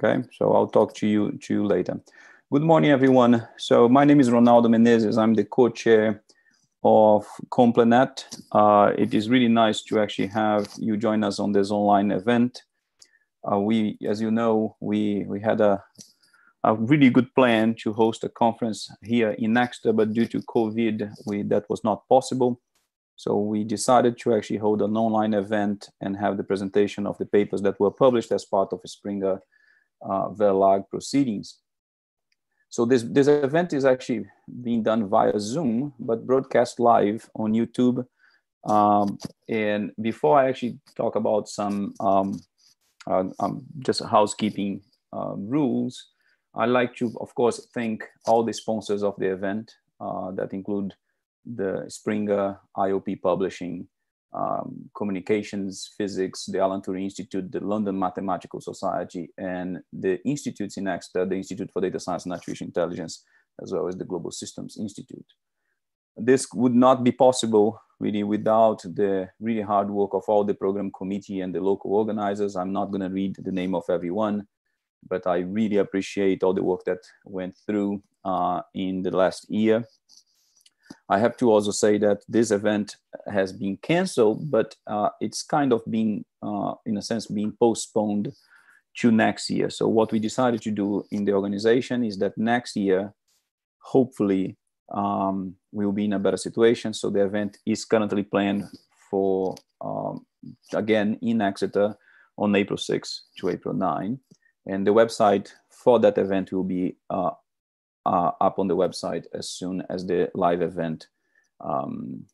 Okay, so I'll talk to you to you later. Good morning, everyone. So my name is Ronaldo Menezes. I'm the co-chair of CompleNet. Uh, it is really nice to actually have you join us on this online event. Uh, we, as you know, we we had a a really good plan to host a conference here in Exeter, but due to COVID, we that was not possible. So we decided to actually hold an online event and have the presentation of the papers that were published as part of Springer uh, Verlag proceedings. So this, this event is actually being done via Zoom, but broadcast live on YouTube. Um, and before I actually talk about some um, uh, um, just housekeeping uh, rules, I'd like to, of course, thank all the sponsors of the event uh, that include the Springer IOP Publishing, um, Communications, Physics, the Alan Turing Institute, the London Mathematical Society, and the institutes in Exeter, the Institute for Data Science and Artificial Intelligence, as well as the Global Systems Institute. This would not be possible really without the really hard work of all the program committee and the local organizers. I'm not going to read the name of everyone, but I really appreciate all the work that went through uh, in the last year I have to also say that this event has been canceled, but uh, it's kind of being, uh, in a sense, being postponed to next year. So what we decided to do in the organization is that next year, hopefully, um, we will be in a better situation. So the event is currently planned for, um, again, in Exeter on April 6 to April 9. And the website for that event will be uh, uh, up on the website as soon as the live event um,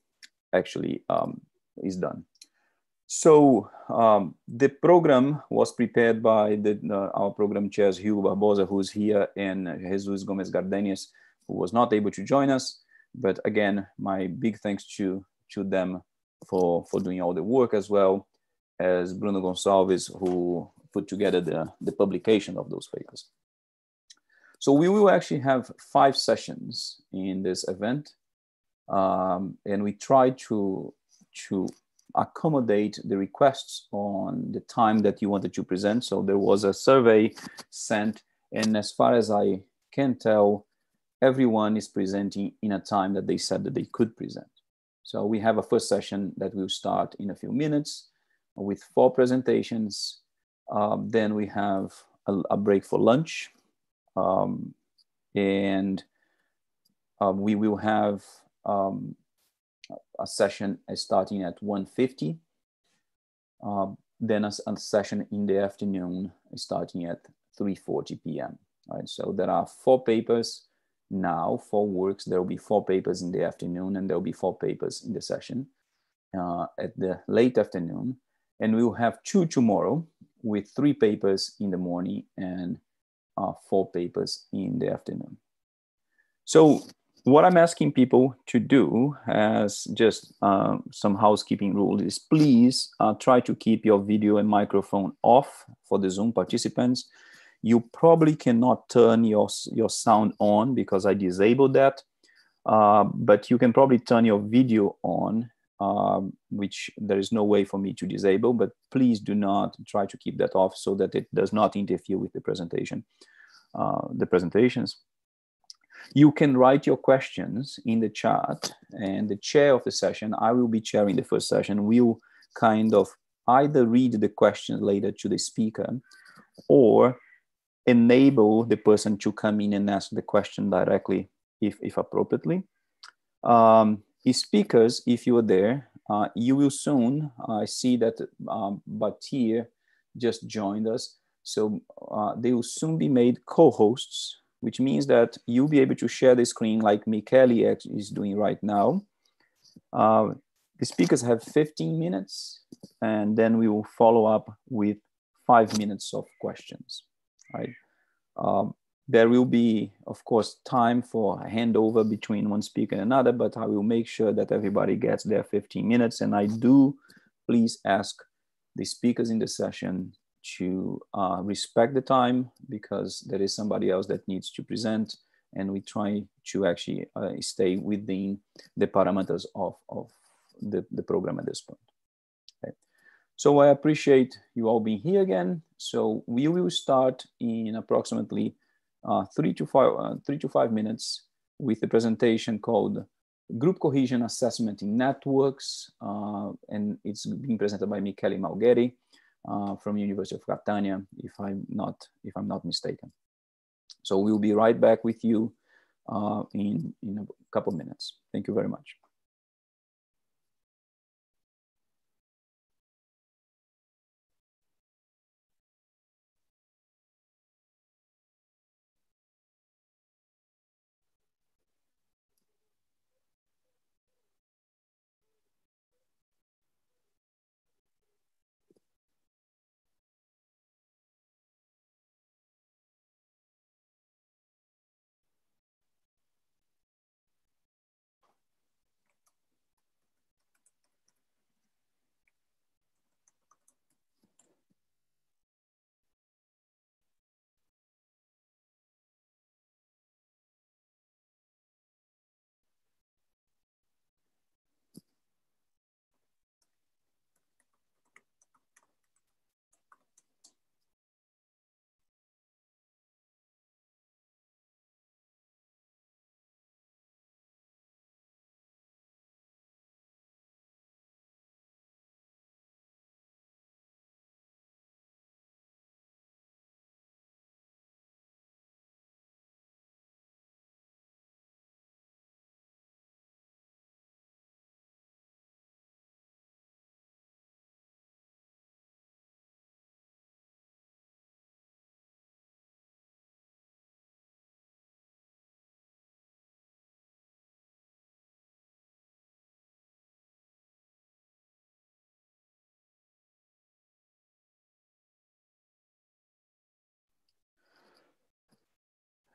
actually um, is done. So um, the program was prepared by the, uh, our program chairs, Hugo Barbosa, who's here, and Jesus Gomez Gardeñes, who was not able to join us. But again, my big thanks to, to them for, for doing all the work as well as Bruno Gonçalves, who put together the, the publication of those papers. So we will actually have five sessions in this event. Um, and we try to, to accommodate the requests on the time that you wanted to present. So there was a survey sent, and as far as I can tell, everyone is presenting in a time that they said that they could present. So we have a first session that will start in a few minutes with four presentations. Um, then we have a, a break for lunch um, and um, we will have um, a session starting at 1.50, um, then a, a, session in the afternoon starting at 3.40 p.m. Right, so there are four papers now, four works. There will be four papers in the afternoon and there will be four papers in the session uh, at the late afternoon. And we will have two tomorrow with three papers in the morning and uh, four papers in the afternoon. So what I'm asking people to do as just uh, some housekeeping rules is please uh, try to keep your video and microphone off for the Zoom participants. You probably cannot turn your, your sound on because I disabled that, uh, but you can probably turn your video on, um, which there is no way for me to disable, but please do not try to keep that off so that it does not interfere with the presentation, uh, the presentations. You can write your questions in the chat and the chair of the session, I will be chairing the first session, will kind of either read the questions later to the speaker or enable the person to come in and ask the question directly if, if appropriately. Um, speakers, if you are there, uh, you will soon, I uh, see that um, Batyr just joined us. So uh, they will soon be made co-hosts which means that you'll be able to share the screen like Michele is doing right now. Uh, the speakers have 15 minutes, and then we will follow up with five minutes of questions, right? Um, there will be, of course, time for a handover between one speaker and another, but I will make sure that everybody gets their 15 minutes. And I do please ask the speakers in the session to uh, respect the time because there is somebody else that needs to present and we try to actually uh, stay within the parameters of, of the, the program at this point. So I appreciate you all being here again. So we will start in approximately three to five, uh, three to five minutes with a presentation called Group Cohesion Assessment in Networks, uh, and it's being presented by Michele Malgeri uh, from University of Catania, if I'm not if I'm not mistaken. So we'll be right back with you uh, in in a couple minutes. Thank you very much.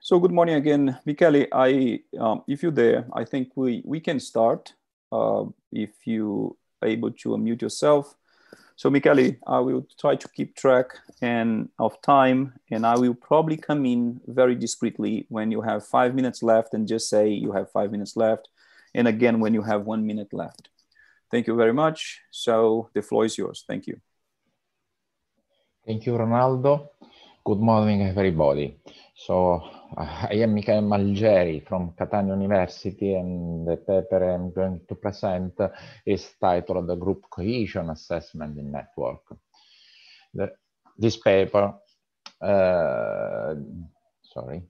So good morning again, Michele. I, um, if you're there, I think we we can start. Uh, if you are able to unmute yourself. So Michele, I will try to keep track and of time, and I will probably come in very discreetly when you have five minutes left, and just say you have five minutes left, and again when you have one minute left. Thank you very much. So the floor is yours. Thank you. Thank you, Ronaldo. Good morning, everybody. So I am Michele Malgeri from Catania University and the paper I'm going to present is titled The Group Cohesion Assessment in Network. The, this paper, uh, sorry,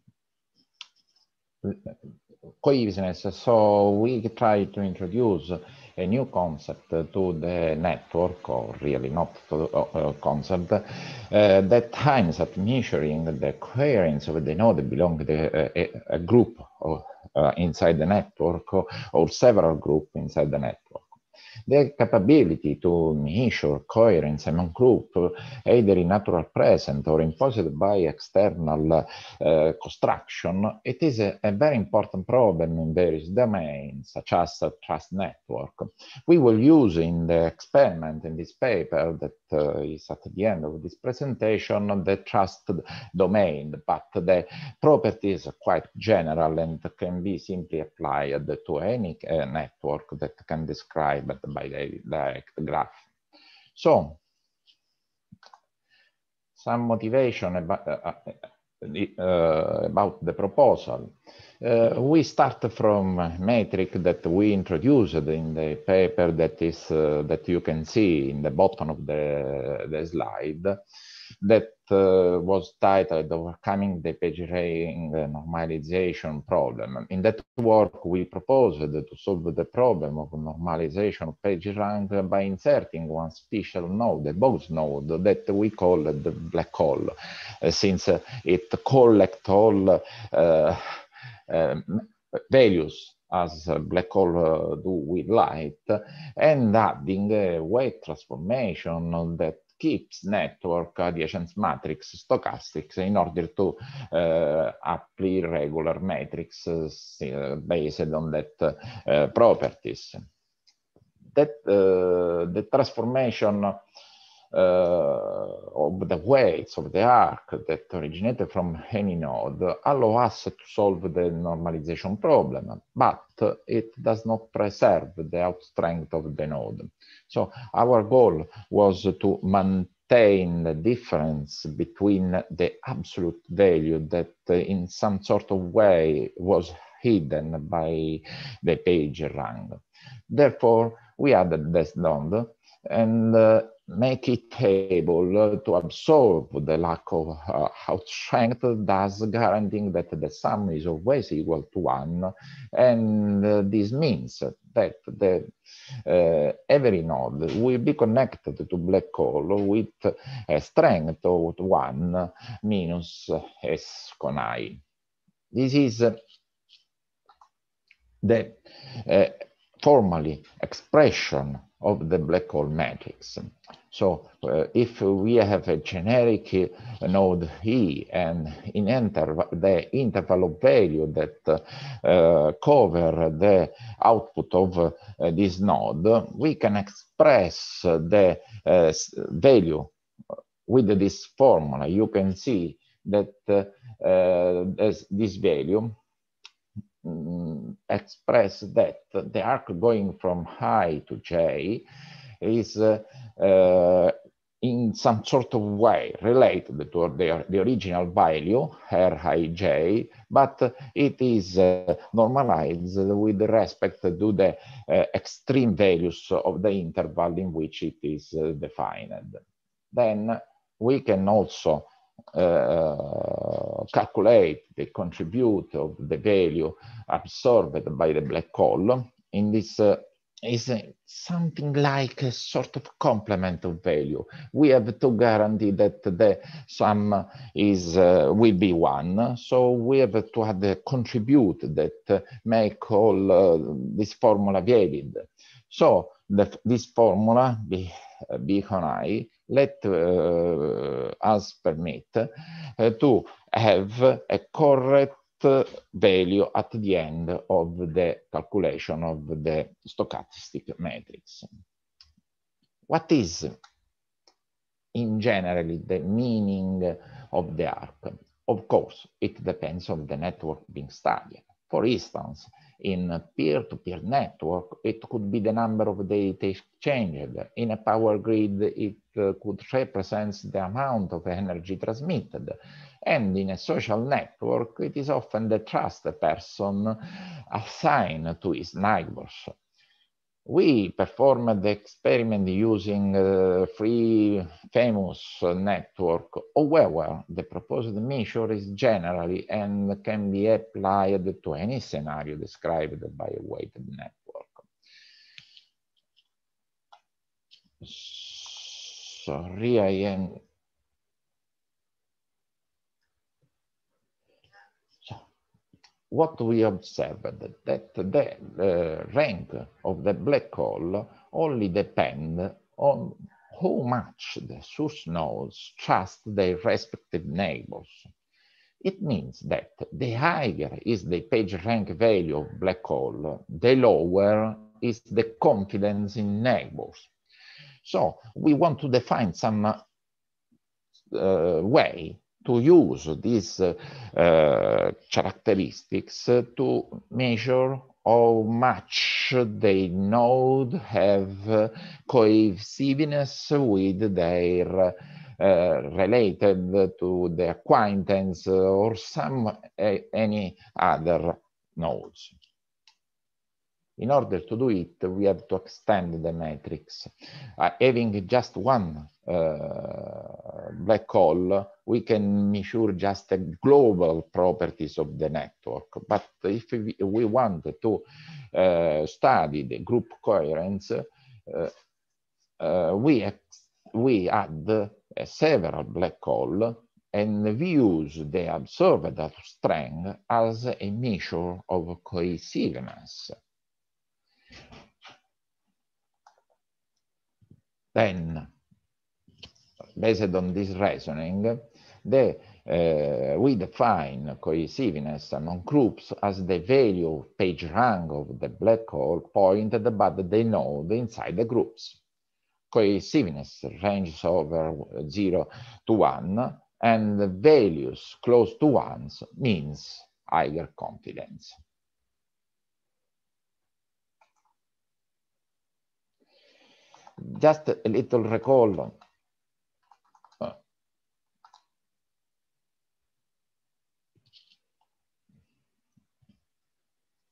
cohesiveness. So we try to introduce a new concept to the network, or really not to the uh, concept, uh, that aims at measuring the coherence of the node that belong to a, a, group or, uh, inside the network or, or several groups inside the network the capability to measure coherence among groups, either in natural present or imposed by external uh, construction, it is a, a, very important problem in various domains, such as trust network. We will use in the experiment in this paper that uh, is at the end of this presentation the trust domain, but the properties are quite general and can be simply applied to any uh, network that can describe by the direct graph. So, some motivation about, uh, uh, about the proposal. Uh, we start from a metric that we introduced in the paper that is uh, that you can see in the bottom of the, the slide that uh, was titled Overcoming the PageRank Normalization Problem. In that work, we proposed to solve the problem of normalization of PageRank by inserting one special node, a box node, that we call the black hole, uh, since uh, it collects all uh, um, values as black hole uh, do with light, and adding a weight transformation on that keeps network adjacent matrix stochastics in order to uh, apply regular matrix uh, based on that uh, properties. That the transformation uh, of the weights of the arc that originated from any node allow us to solve the normalization problem, but it does not preserve the out strength of the node. So our goal was to maintain the difference between the absolute value that in some sort of way was hidden by the page rank. Therefore, we added this node and uh, make it able to absorb the lack of uh, strength, thus guaranteeing that the sum is always equal to one. And uh, this means that the, uh, every node will be connected to black hole with a strength of one minus s con i. This is the uh, formally expression of the black hole matrix. So uh, if we have a generic uh, node E and in interval, the interval of value that uh, cover the output of uh, this node, we can express the uh, value with this formula. You can see that uh, this value um, express that the arc going from i to j is uh, uh, in some sort of way related to the, the original value, Rij, but it is uh, normalized with respect to the uh, extreme values of the interval in which it is uh, defined. Then we can also uh, calculate the contribute of the value absorbed by the black hole in this uh, is something like a sort of complement of value. We have to guarantee that the sum is uh, will be one. So we have to add a contribute that make all uh, this formula valid. So the, this formula, B, B con I, let uh, us permit uh, to have a correct value at the end of the calculation of the stochastic matrix. What is in generally the meaning of the arc? Of course, it depends on the network being studied. For instance, in a peer-to-peer -peer network, it could be the number of data exchanged. In a power grid, it uh, could represent the amount of energy transmitted. And in a social network, it is often the trusted person assigned to his neighbors. We performed the experiment using uh, a free famous network. However, the proposed measure is generally and can be applied to any scenario described by a weighted network. Sorry, I am what we observed that the uh, rank of the black hole only depend on how much the source nodes trust their respective neighbors. It means that the higher is the page rank value of black hole, the lower is the confidence in neighbors. So we want to define some uh, way to use these uh, uh, characteristics to measure how much they node have cohesiveness with their uh, related to the acquaintance or some uh, any other nodes. In order to do it, we have to extend the matrix. Uh, having just one uh, black hole, we can measure just the global properties of the network. But if we, we want to uh, study the group coherence, uh, uh, we, we add several black hole and we use the observed strength as a measure of cohesiveness. Then, based on this reasoning, the, uh, we define cohesiveness among groups as the value of page rank of the black hole pointed by the node inside the groups. cohesiveness ranges over 0 to 1, and the values close to 1 means higher confidence. Just a little recall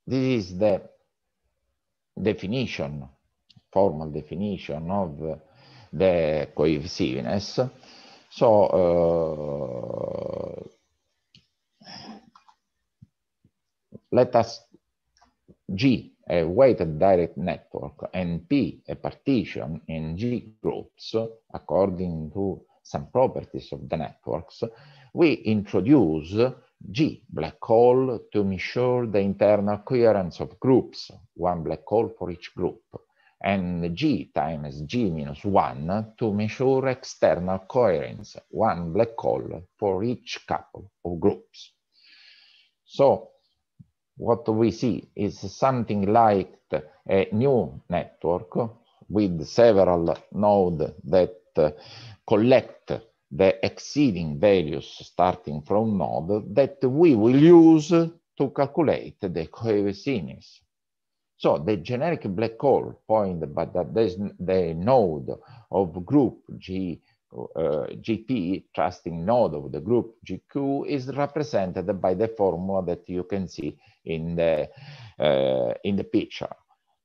This is the definition, formal definition of the cohesiveness. So uh, let us G, a weighted direct network, and P, a partition in G groups, according to some properties of the networks, we introduce G, black hole, to measure the internal coherence of groups, one black hole for each group, and G times G minus 1 to measure external coherence, one black hole for each couple of groups. So what we see is something like a new network with several nodes that uh, collect the exceeding values starting from node that we will use to calculate the coefficients. So the generic black hole point, but that there's the node of group G uh, GP, trusting node of the group GQ is represented by the formula that you can see in the, uh, in the picture.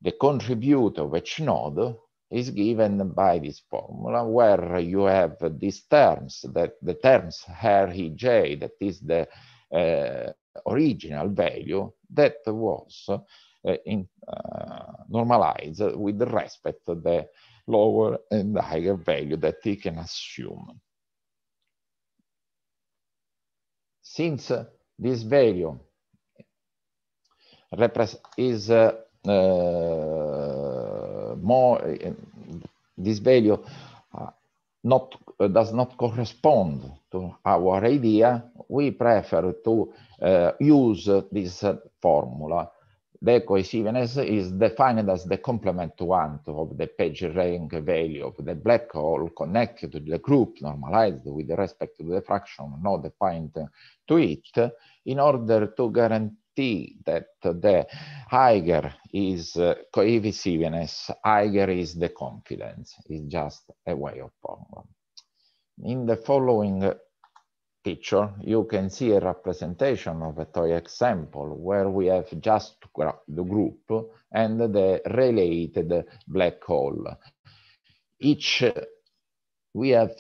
The contribute of each node is given by this formula where you have these terms that the terms R, E, J, that is the uh, original value that was uh, in, uh, normalized with respect to the lower and higher value that we can assume. Since this value is uh, more this value uh, not uh, does not correspond to our idea, we prefer to uh, use this formula. The cohesiveness is defined as the complement one of the PageRank value of the black hole connected to the group normalized with respect to the fraction node point to it in order to guarantee that the higher is uh, cohesiveness, higher is the confidence. It's just a way of formula. In the following picture, you can see a representation of a toy example where we have just the group and the related black hole. Each, we have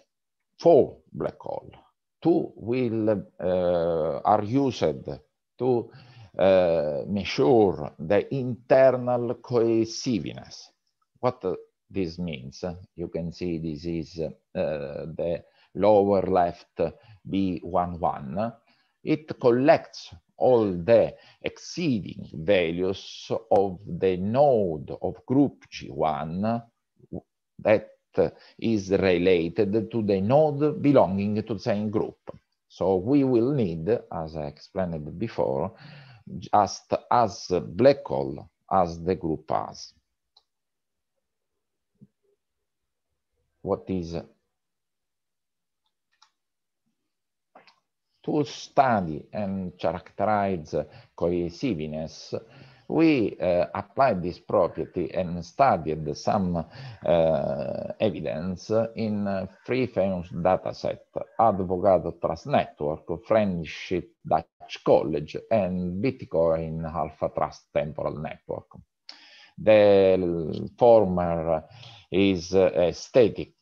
four black hole. Two will uh, are used to uh, measure the internal cohesiveness. What uh, this means, you can see this is uh, the lower left B11. It collects all the exceeding values of the node of group G1 that is related to the node belonging to the same group. So we will need, as I explained before, just as black hole as the group has. What is to study and characterize cohesiveness, we uh, applied this property and studied some uh, evidence in three famous dataset, Advogato Trust Network, Friendship Dutch College, and Bitcoin Alpha Trust Temporal Network. The former is a static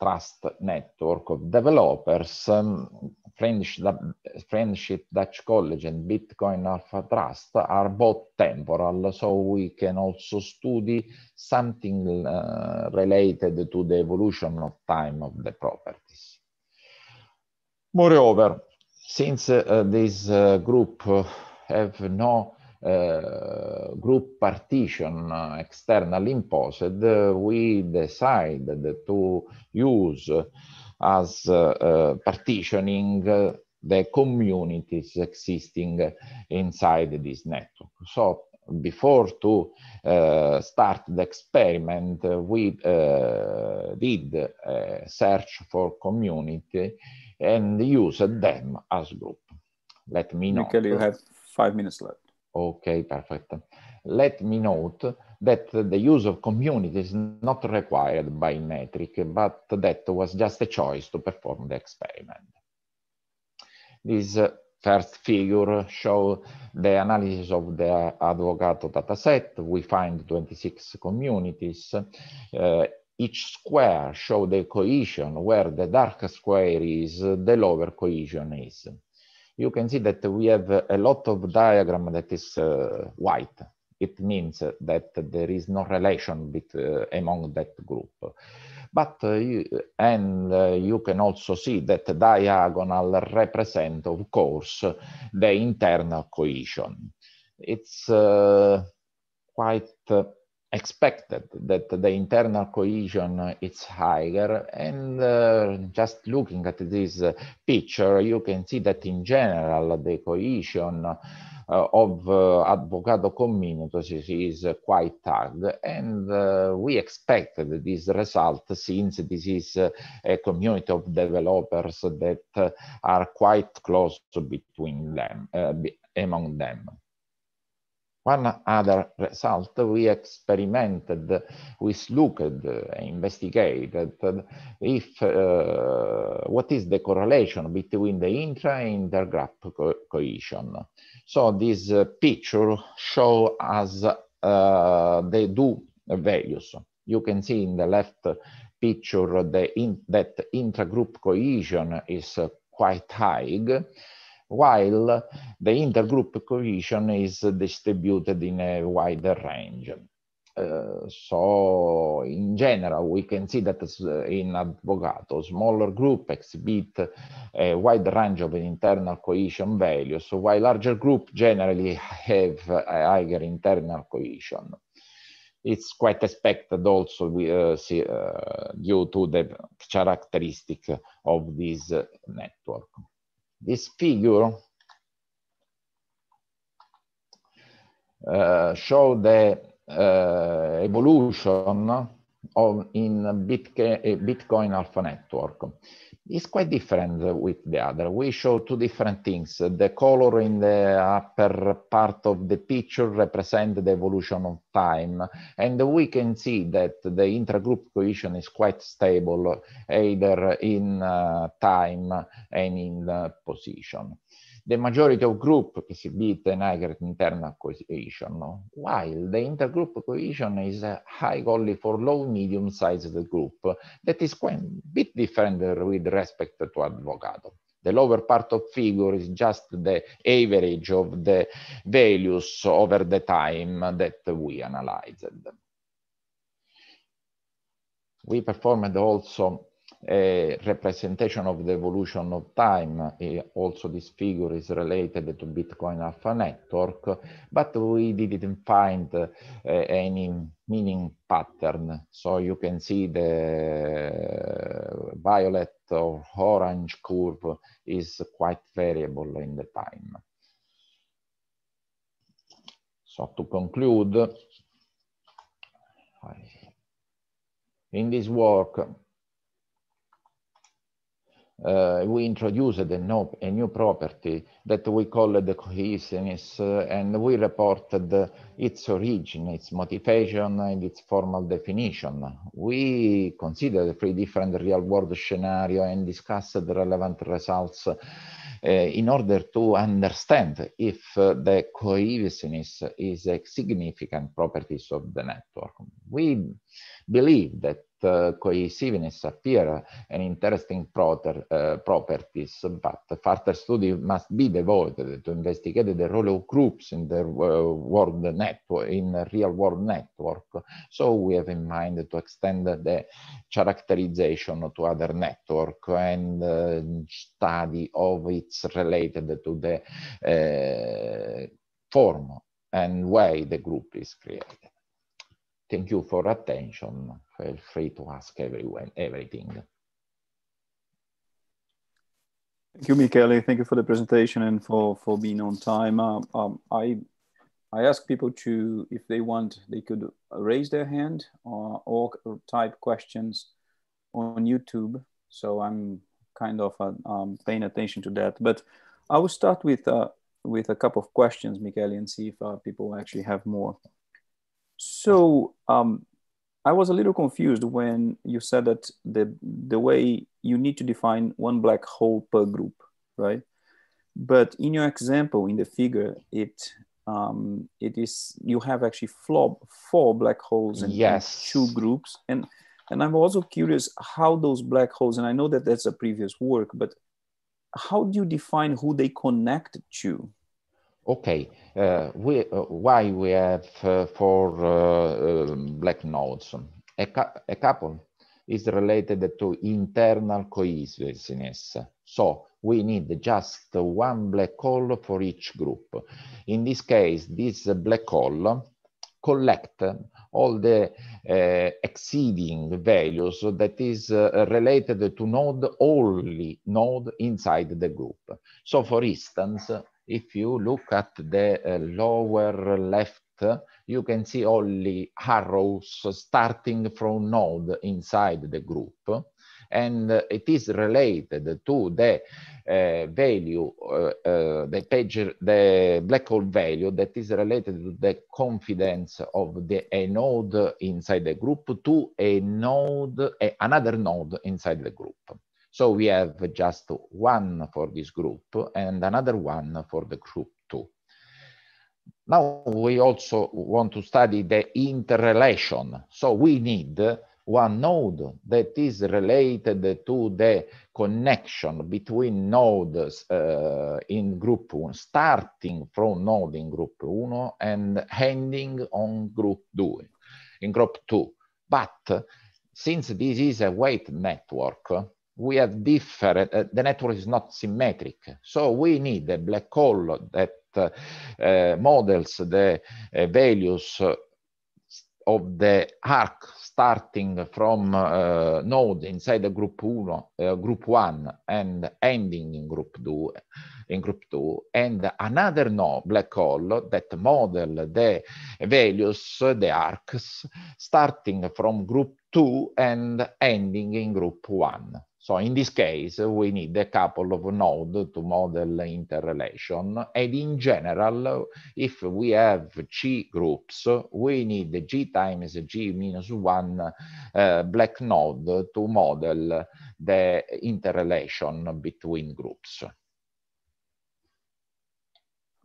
trust network of developers um, Friendship Dutch College and Bitcoin Alpha Trust are both temporal, so we can also study something uh, related to the evolution of time of the properties. Moreover, since uh, this uh, group have no uh, group partition uh, externally imposed, uh, we decided to use as uh, uh, partitioning the communities existing inside this network. So before to uh, start the experiment, we uh, did a search for community and used them as group. Let me know. Michele, you have five minutes left. Okay, perfect. Let me note that the use of community is not required by metric, but that was just a choice to perform the experiment. This uh, first figure show the analysis of the Advogato dataset. We find 26 communities. Uh, each square show the cohesion where the dark square is, the lower cohesion is. You can see that we have a lot of diagram that is uh, white. It means that there is no relation between, uh, among that group. But, uh, you, and uh, you can also see that diagonal represent, of course, the internal cohesion. It's quite expected that the internal cohesion is higher and uh, just looking at this picture you can see that in general the cohesion uh, of uh, Advocato communities is quite high. And uh, we expected this result since this is a community of developers that are quite close between them, among them. One other result we experimented, we looked, uh, investigated if uh, what is the correlation between the intra and intergraph co cohesion. So this uh, picture show us uh, the do values. You can see in the left picture the in, that intragroup cohesion is quite high, while the intergroup cohesion is distributed in a wider range. Uh, so in general, we can see that in Advogato, smaller group exhibit a wide range of internal cohesion values, while larger group generally have a higher internal cohesion. It's quite expected also we, uh, see, uh, due to the characteristic of this network. This figure uh, show the uh, evolution in Bitcoin, Alpha Network. It's quite different with the other. We show two different things. The color in the upper part of the picture represent the evolution of time. And we can see that the intragroup cohesion is quite stable, either in uh, time and in uh, position the majority of group exhibit an higher internal cohesion, while the intergroup cohesion is high only for low medium sized group that is quite a bit different with respect to Advogato. The lower part of figure is just the average of the values over the time that we analyzed. We performed also a representation of the evolution of time. Also, this figure is related to Bitcoin Alpha Network, but we didn't find uh, any meaning pattern. So you can see the violet or orange curve is quite variable in the time. So to conclude, in this work, uh, we introduced a, no, a, new property that we call the cohesiveness, uh, and we reported its origin, its motivation, and its formal definition. We considered three different real-world scenarios and discussed the relevant results uh, in order to understand if uh, the cohesiveness is a significant property of the network. We believe that cohesiveness appear an interesting proper, uh, properties, but further study must be devoted to investigate the role of groups in the uh, world network, in real world network. So we have in mind to extend the characterization to other network and uh, study of its related to the uh, form and way the group is created. Thank you for attention. Feel free to ask everyone, everything. Thank you, Michele. Thank you for the presentation and for, for being on time. Uh, um, I I ask people to, if they want, they could raise their hand or, or type questions on YouTube. So I'm kind of uh, um, paying attention to that. But I will start with uh, with a couple of questions, Michele, and see if uh, people actually have more. So um, I was a little confused when you said that the the way you need to define one black hole per group, right? But in your example, in the figure, it um, it is you have actually four, four black holes and, yes. two groups and and i'm also curious how those black holes and i know that that's a previous work but how do you define who they connect to okay uh, we, uh, why we have uh, four um, black nodes a, a couple is related to internal cohesiveness so we need just one black hole for each group. In this case, this black hole collect all the uh, exceeding values that is uh, related to node only node inside the group. So for instance, if you look at the uh, lower left, you can see only arrows starting from node inside the group and it is related to the uh, value, uh, uh, the page, the black hole value that is related to the confidence of the a node inside the group to a node, a, another node inside the group. So we have just one for this group and another one for the group two. Now we also want to study the interrelation. So we need one node that is related to the connection between nodes uh, in group 1, starting from node in group 1 and ending on group 2, in group 2. But since this is a weight network, we have different, uh, the network is not symmetric. So we need a black hole that uh, models the uh, values of the arc starting from uh, node inside the group uno, uh, group one and ending in group two, in group two, and another node black hole that model the values, the arcs, starting from group two and ending in group one. So in this case, we need a couple of nodes to model the interrelation. And in general, if we have G groups, we need G times G minus one uh, black node to model the interrelation between groups.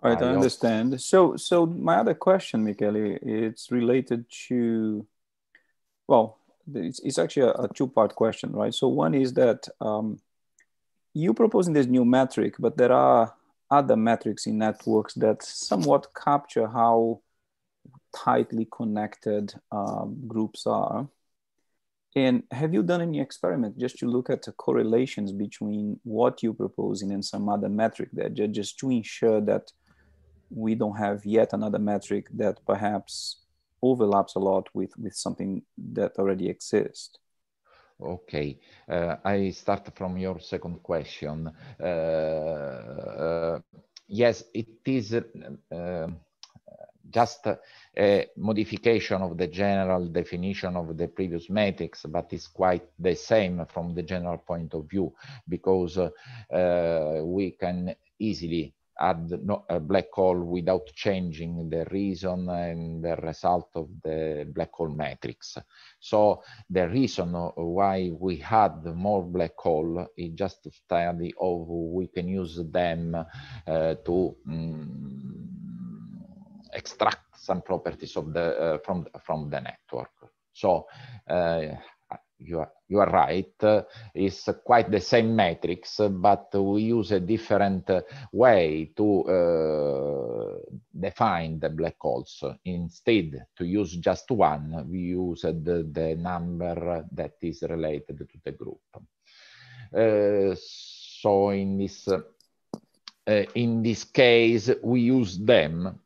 All right, I, I understand. So, so my other question, Michele, it's related to, well, it's, it's actually a, a two-part question, right? So one is that um, you proposing this new metric, but there are other metrics in networks that somewhat capture how tightly connected um, groups are. And have you done any experiment just to look at the correlations between what you're proposing and some other metric there, just to ensure that we don't have yet another metric that perhaps overlaps a lot with, with something that already exists. Okay, uh, I start from your second question. Uh, uh, yes, it is uh, just a modification of the general definition of the previous metrics, but it's quite the same from the general point of view because uh, we can easily add no, a black hole without changing the reason and the result of the black hole matrix. So the reason why we had more black hole is just to study how we can use them uh, to um, extract some properties of the uh, from from the network. So uh, you are, you are right, it's quite the same metrics, but we use a different way to uh, define the black holes. Instead, to use just one, we use the, the number that is related to the group. Uh, so in this, uh, in this case, we use them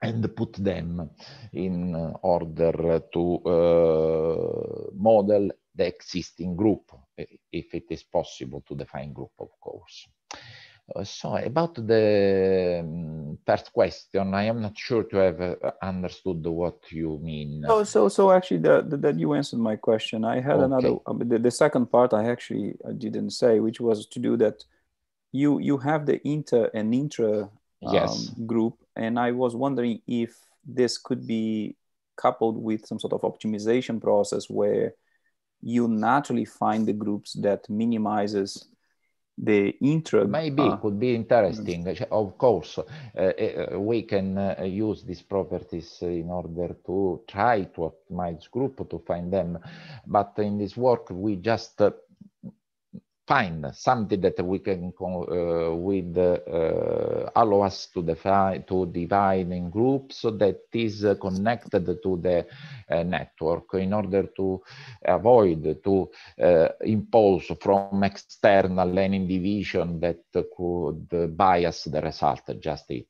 and put them in order to uh, model the existing group, if it is possible to define group, of course. Uh, so about the um, first question. I am not sure to have uh, understood what you mean. Oh, so so actually, that that you answered my question. I had okay. another. Uh, the, the second part I actually didn't say, which was to do that. You you have the inter and intra um, yes. group, and I was wondering if this could be coupled with some sort of optimization process where you naturally find the groups that minimizes the intra maybe uh, could be interesting. Of course uh, uh, we can uh, use these properties in order to try to optimize group to find them. But in this work we just uh, find something that we can uh, with uh, allow us to define to divide in groups so that is uh, connected to the uh, network in order to avoid to uh, impose from external any division that could bias the result just it.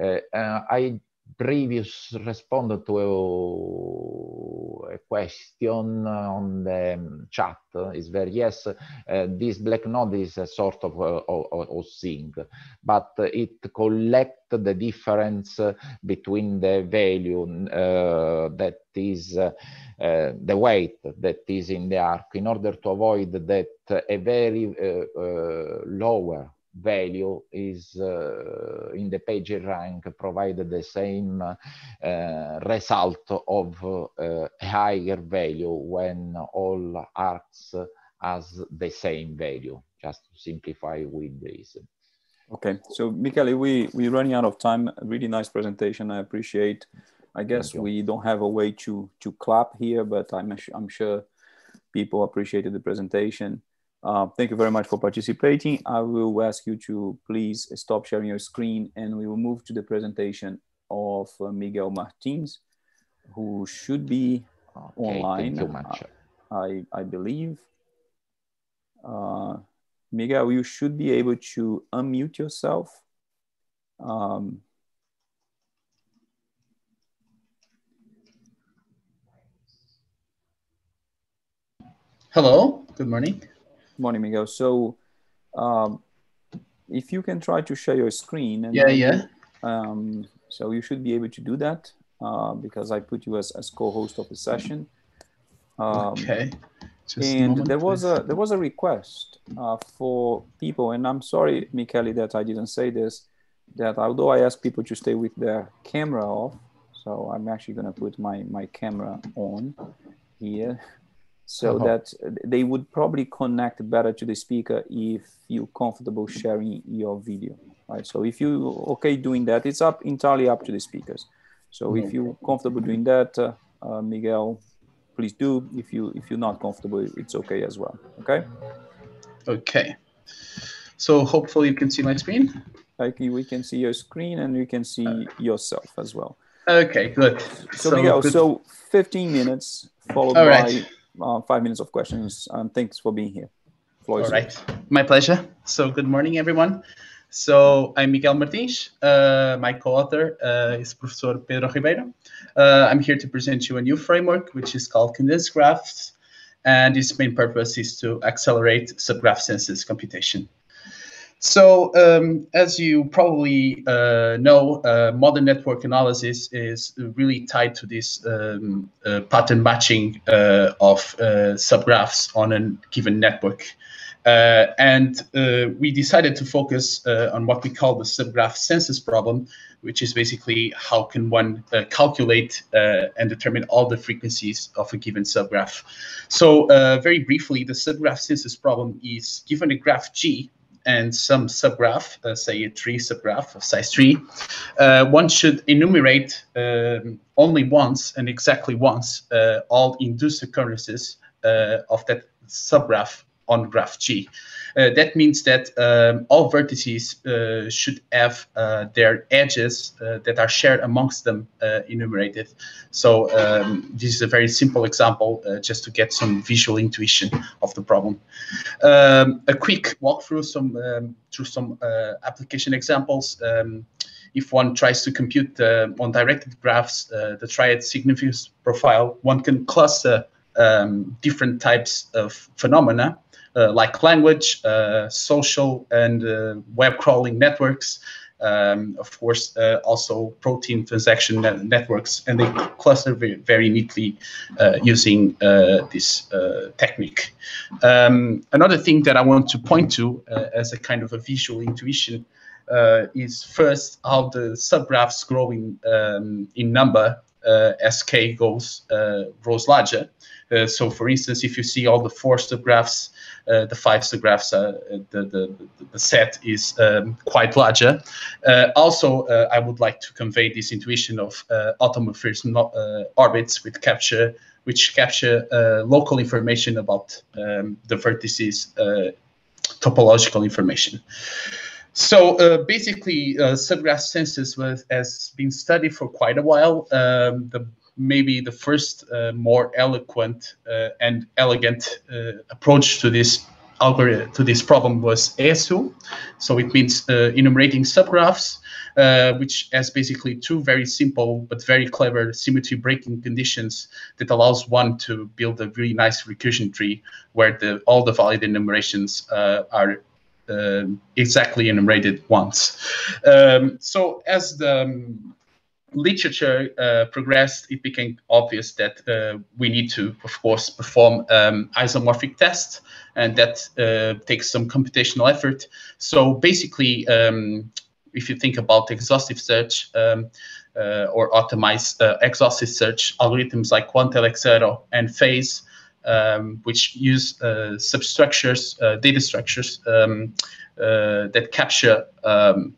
Uh, I previous responded to a, question on the chat. Is very yes uh, this black node is a sort of uh, of, thing but it collect the difference between the value uh, that is uh, uh, the weight that is in the arc in order to avoid that a very uh, lower value is uh, in the page rank provided the same uh, result of uh, higher value when all arcs has the same value, just to simplify with this. Okay, so Michele, we, we're running out of time. Really nice presentation, I appreciate. I guess we don't have a way to, to clap here, but I'm, I'm sure people appreciated the presentation. Uh, thank you very much for participating. I will ask you to please stop sharing your screen and we will move to the presentation of uh, Miguel Martins, who should be okay, online, thank you much. Uh, I, I believe. Uh, Miguel, you should be able to unmute yourself. Um, Hello, good morning morning, Miguel. So, um, if you can try to share your screen. And yeah, yeah. Um, so you should be able to do that uh, because I put you as, as co-host of the session. Um, okay. Just and moment, there was please. a there was a request uh, for people, and I'm sorry, Michele, that I didn't say this. That although I asked people to stay with their camera off, so I'm actually going to put my my camera on here so uh-huh. that they would probably connect better to the speaker if you're comfortable sharing your video right? So if you okay doing that it's up entirely up to the speakers. So if you're comfortable doing that uh, uh, miguel please do. If you if you're not comfortable it's okay as well okay? Okay. So hopefully you can see my screen. Like we can see your screen and you can see uh, yourself as well. Okay good. So, so miguel good. so 15 minutes followed All by right uh, five minutes of questions. And thanks for being here. Floor All right, my pleasure. So good morning, everyone. So I'm Miguel Martins. Uh, my co-author uh, is Professor Pedro Ribeiro. Uh, I'm here to present you a new framework, which is called condensed graphs. And its main purpose is to accelerate subgraph census computation. So, um, as you probably uh, know, uh, modern network analysis is really tied to this um, uh, pattern matching uh, of uh, subgraphs on a given network. Uh, and we decided to focus on what we call the subgraph census problem, which is basically how can one calculate and determine all the frequencies of a given subgraph. So, very briefly, the subgraph census problem is given a graph G, and some subgraph, uh, say a tree subgraph of size 3, uh, one should enumerate um, only once and exactly once uh, all induced occurrences uh, of that subgraph on graph G. Uh, that means that um, all vertices uh, should have uh, their edges uh, that are shared amongst them uh, enumerated. So um, this is a very simple example uh, just to get some visual intuition of the problem. Um, a quick walk through some um, through some application examples. Um, if one tries to compute on directed graphs the triad significance profile, one can cluster um, different types of phenomena uh, like language, uh, social, and uh, web crawling networks. um, of course, uh, also protein transaction net networks, and they cluster very, very neatly uh, using uh, this uh, technique. Um, another thing that I want to point to uh, as a kind of a visual intuition is first how the subgraphs grow in, um, in number as k goes grows larger. so, for instance, if you see all the four subgraphs uh, the five subgraphs, uh, the, the, the set is um, quite larger. Uh, also, I would like to convey this intuition of automorphism orbits with capture, which capture local information about um, the vertices topological information. So uh, basically, uh, subgraph census was, has been studied for quite a while. Um, the maybe the first uh, more eloquent uh, and elegant uh, approach to this algorithm to this problem was ESU. So it means uh, enumerating subgraphs, uh, which has basically two very simple but very clever symmetry breaking conditions that allows one to build a really nice recursion tree where the, all the valid enumerations uh, are exactly enumerated once. Um, so as the um, literature uh, progressed, it became obvious that uh, we need to, of course, perform um, isomorphic tests, and that uh, takes some computational effort. So basically, um, if you think about exhaustive search um, uh, or optimized uh, exhaustive search, algorithms like QuateXelero and FaSE, um, which use uh, substructures, data structures um, that capture um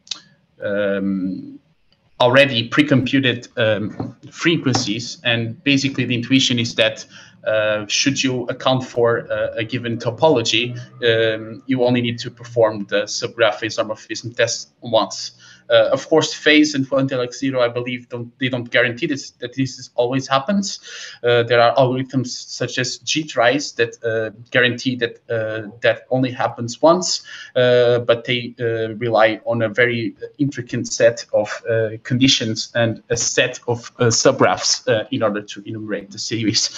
already pre-computed um, frequencies. And basically the intuition is that uh, should you account for uh, a given topology, um, you only need to perform the subgraph isomorphism test once. Uh, of course, FaSE and 0.0, I believe, don't they don't guarantee this, that this is always happens. Uh, there are algorithms such as G-Tries that uh, guarantee that uh, that only happens once, uh, but they rely on a very intricate set of conditions and a set of subgraphs in order to enumerate the series.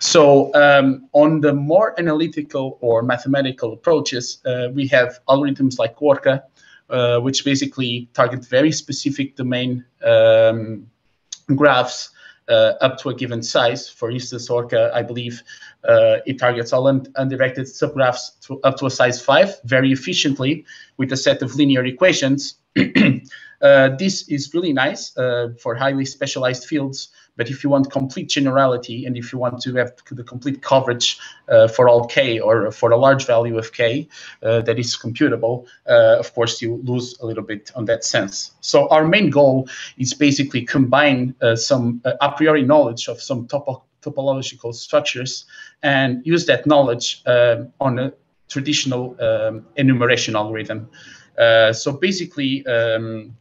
So um, on the more analytical or mathematical approaches, we have algorithms like Orca, uh, which basically target very specific domain um, graphs uh, up to a given size. For instance, Orca, I believe, uh, it targets all un undirected subgraphs to, up to a size 5 very efficiently with a set of linear equations. Uh, this is really nice uh, for highly specialized fields but if you want complete generality and if you want to have the complete coverage uh, for all k or for a large value of k uh, that is computable, uh, of course, you lose a little bit on that sense. So our main goal is basically combine uh, some uh, a priori knowledge of some topo topological structures and use that knowledge uh, on a traditional um, enumeration algorithm. so basically, um,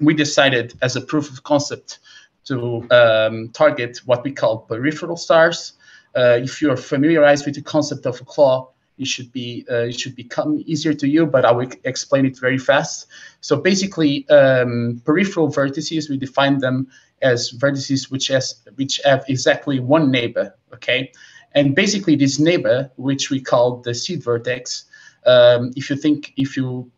we decided as a proof of concept to um, target what we call peripheral stars. Uh, if you're familiarized with the concept of a claw, it should be uh, it should become easier to you, but I will explain it very fast. So basically, um, peripheral vertices we define them as vertices which has which have exactly one neighbor. Okay, and basically this neighbor, which we call the seed vertex, um, if you think if you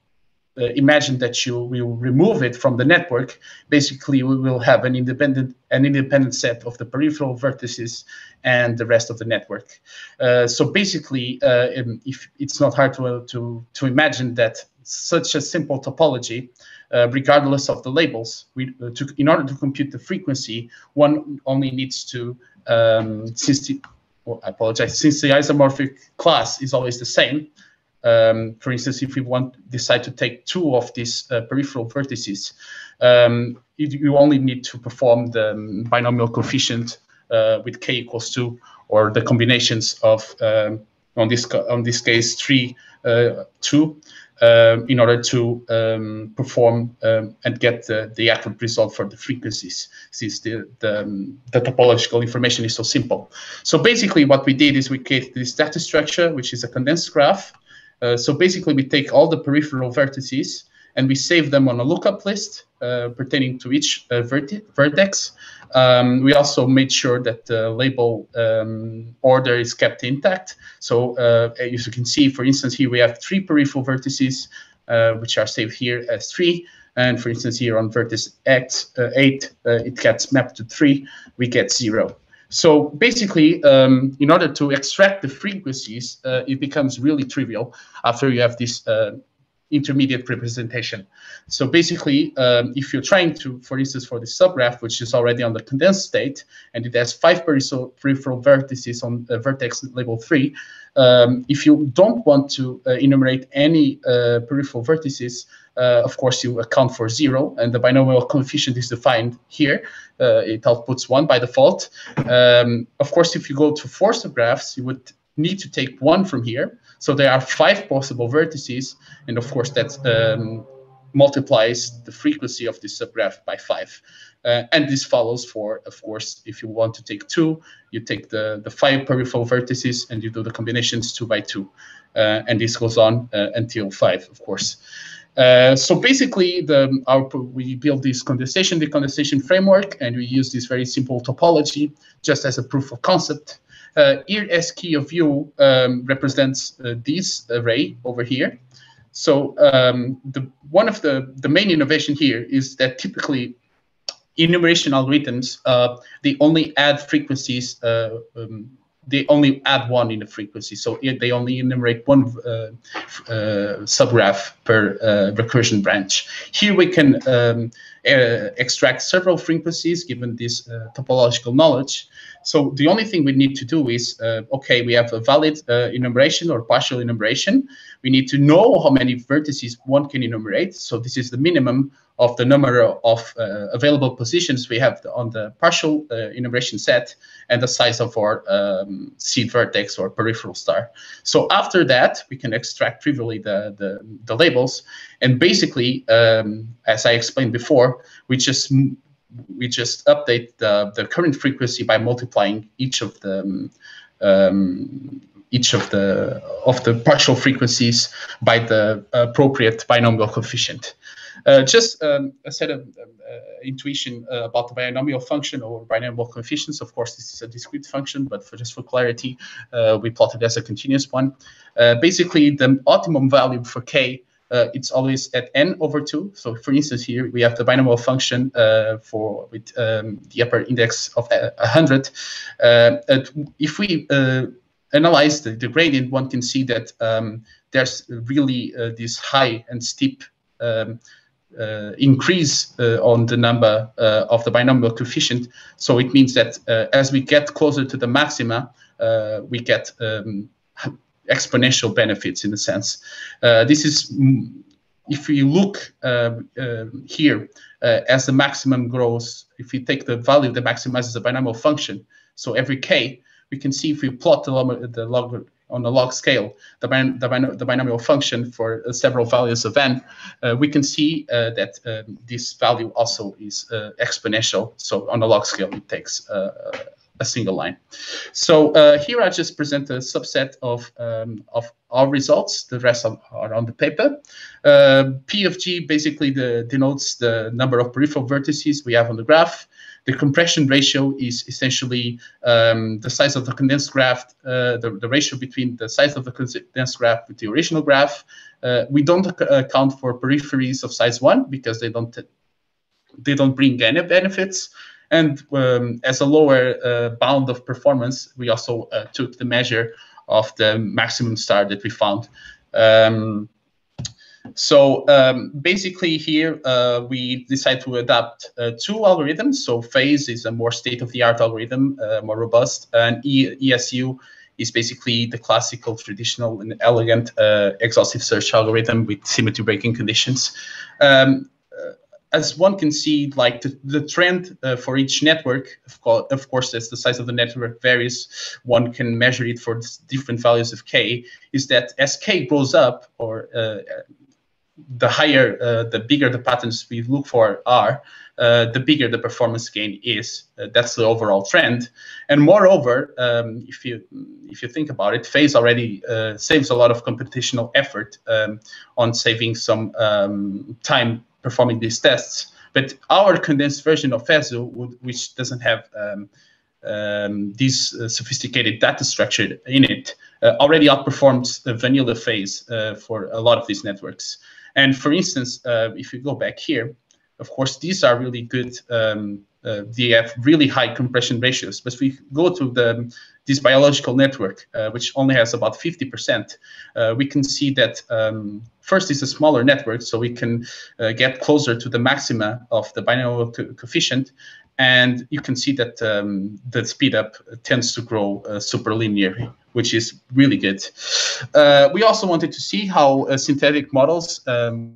imagine that you will remove it from the network, basically we will have an independent an independent set of the peripheral vertices and the rest of the network. Uh, so basically, uh, if it's not hard to, to, to imagine that such a simple topology, uh, regardless of the labels, we, uh, to, in order to compute the frequency, one only needs to, um, since the, well, I apologize, since the isomorphic class is always the same, um, for instance, if we want decide to take two of these uh, peripheral vertices, um, you, you, only need to perform the um, binomial coefficient uh, with k equals two, or the combinations of um, on this on this case three uh, two. Uh, in order to um, perform um, and get the, the accurate result for the frequencies, since the, the, the, topological information is so simple. So basically what we did is we created this data structure, which is a condensed graph, uh, so basically, we take all the peripheral vertices and we save them on a lookup list uh, pertaining to each uh, vertex. Um, we also made sure that the label um, order is kept intact. So uh, as you can see, for instance, here we have three peripheral vertices, uh, which are saved here as three. And for instance, here on vertex X, uh, 8, uh, it gets mapped to 3, we get 0. So basically, um, in order to extract the frequencies, uh, it becomes really trivial after you have this uh, intermediate representation. So basically, um, if you're trying to, for instance, for the subgraph, which is already on the condensed state, and it has five peripheral, vertices on uh, vertex label three, um, if you don't want to uh, enumerate any uh, peripheral vertices, uh, of course, you account for zero, and the binomial coefficient is defined here. Uh, it outputs one by default. Um, of course, if you go to four subgraphs, you would need to take one from here. So there are five possible vertices, and of course that um, multiplies the frequency of this subgraph by five. Uh, and this follows for, of course, if you want to take two, you take the, the five peripheral vertices and you do the combinations two by two. Uh, and this goes on uh, until five, of course. Uh, so basically, the, our, we build this condensation decondensation framework, and we use this very simple topology just as a proof of concept. Uh, here, SK of U um, represents uh, this array over here. So um, the, one of the, the main innovation here is that typically enumeration algorithms, uh, they only add frequencies, uh, um, they only add one in the frequency. So they only enumerate one uh, uh subgraph per uh, recursion branch. Here we can um, uh, extract several frequencies given this topological knowledge. So the only thing we need to do is, uh, okay, we have a valid uh, enumeration or partial enumeration. We need to know how many vertices one can enumerate. So this is the minimum of the number of uh, available positions we have on the partial uh, enumeration set and the size of our um, seed vertex or peripheral star. So after that, we can extract trivially the, the, the labels. And basically, um, as I explained before, we just we just update the, the current frequency by multiplying each of the um, each of the of the partial frequencies by the appropriate binomial coefficient. Uh, just um, a set of uh, intuition uh, about the binomial function or binomial coefficients. Of course, this is a discrete function, but for just for clarity, we plotted as a continuous one. Basically, the optimum value for k uh, it's always at n over 2. So for instance, here we have the binomial function uh, for with um, the upper index of 100. Uh, if we analyze the, the, gradient, one can see that um, there's really this high and steep um, increase on the number of the binomial coefficient. So it means that as we get closer to the maxima, we get um, exponential benefits in a sense. Uh, this is, mm, if you look uh, uh, here, uh, as the maximum grows, if we take the value that maximizes the binomial function, so every k, we can see if we plot the log, the log on a log scale, the, bin, the, bin, the, binomial function for uh, several values of n, uh, we can see uh, that um, this value also is exponential. So on a log scale, it takes a single line. So uh, here I just present a subset of, um, of our results. The rest are, on the paper. Uh, P of G basically the, denotes the number of peripheral vertices we have on the graph. The compression ratio is essentially um, the size of the condensed graph, uh, the, the ratio between the size of the condensed graph with the original graph. Uh, we don't account for peripheries of size one because they don't they don't bring any benefits. And um, as a lower uh, bound of performance, we also uh, took the measure of the maximum star that we found. Um, so um, basically here uh, we decided to adapt uh, two algorithms. So FaSE is a more state-of-the-art algorithm, uh, more robust, and e ESU is basically the classical, traditional, and elegant uh, exhaustive search algorithm with symmetry breaking conditions. Um, as one can see, like the, the trend uh, for each network, of, co of course, as the size of the network varies, one can measure it for different values of k, is that as k grows up, or uh, the higher, uh, the bigger the patterns we look for are, uh, the bigger the performance gain is. Uh, that's the overall trend. And moreover, um, if you if you think about it, FaSE already uh, saves a lot of computational effort um, on saving some um, time performing these tests. But our condensed version of FESU, which doesn't have um, um, this uh, sophisticated data structure in it, uh, already outperforms the vanilla FaSE uh, for a lot of these networks. And for instance, uh, if you go back here, of course, these are really good. Um, uh, they have really high compression ratios. But if we go to the this biological network, uh, which only has about 50%, uh, we can see that um, first it's a smaller network, so we can uh, get closer to the maxima of the binomial co coefficient. And you can see that um, the speed up tends to grow uh, super linearly, which is really good. Uh, we also wanted to see how synthetic models um,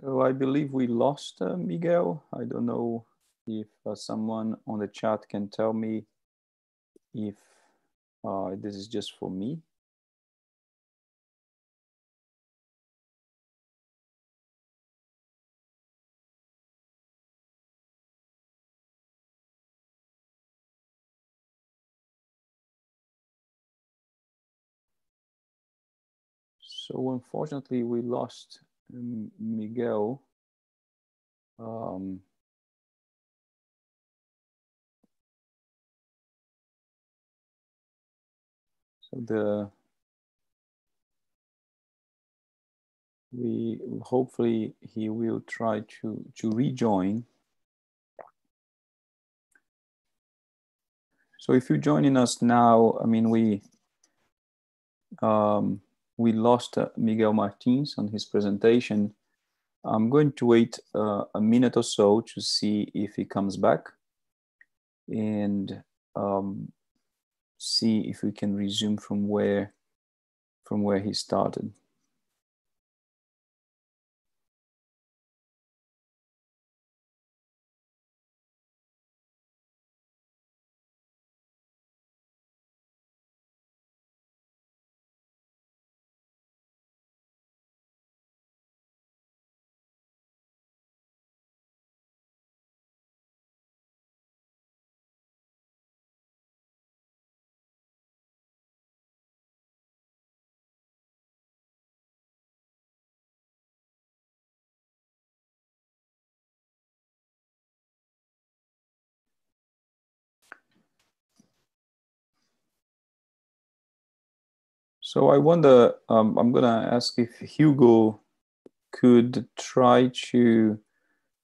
So I believe we lost uh, Miguel. I don't know if uh, someone on the chat can tell me if uh, this is just for me. So unfortunately, we lost Miguel. Um, so the we hopefully he will try to to rejoin. So if you're joining us now, I mean we um, we lost uh, Miguel Martins on his presentation. I'm going to wait uh, a minute or so to see if he comes back and um, see if we can resume from where from where he started. So I wonder, um, I'm going to ask if Hugo could try to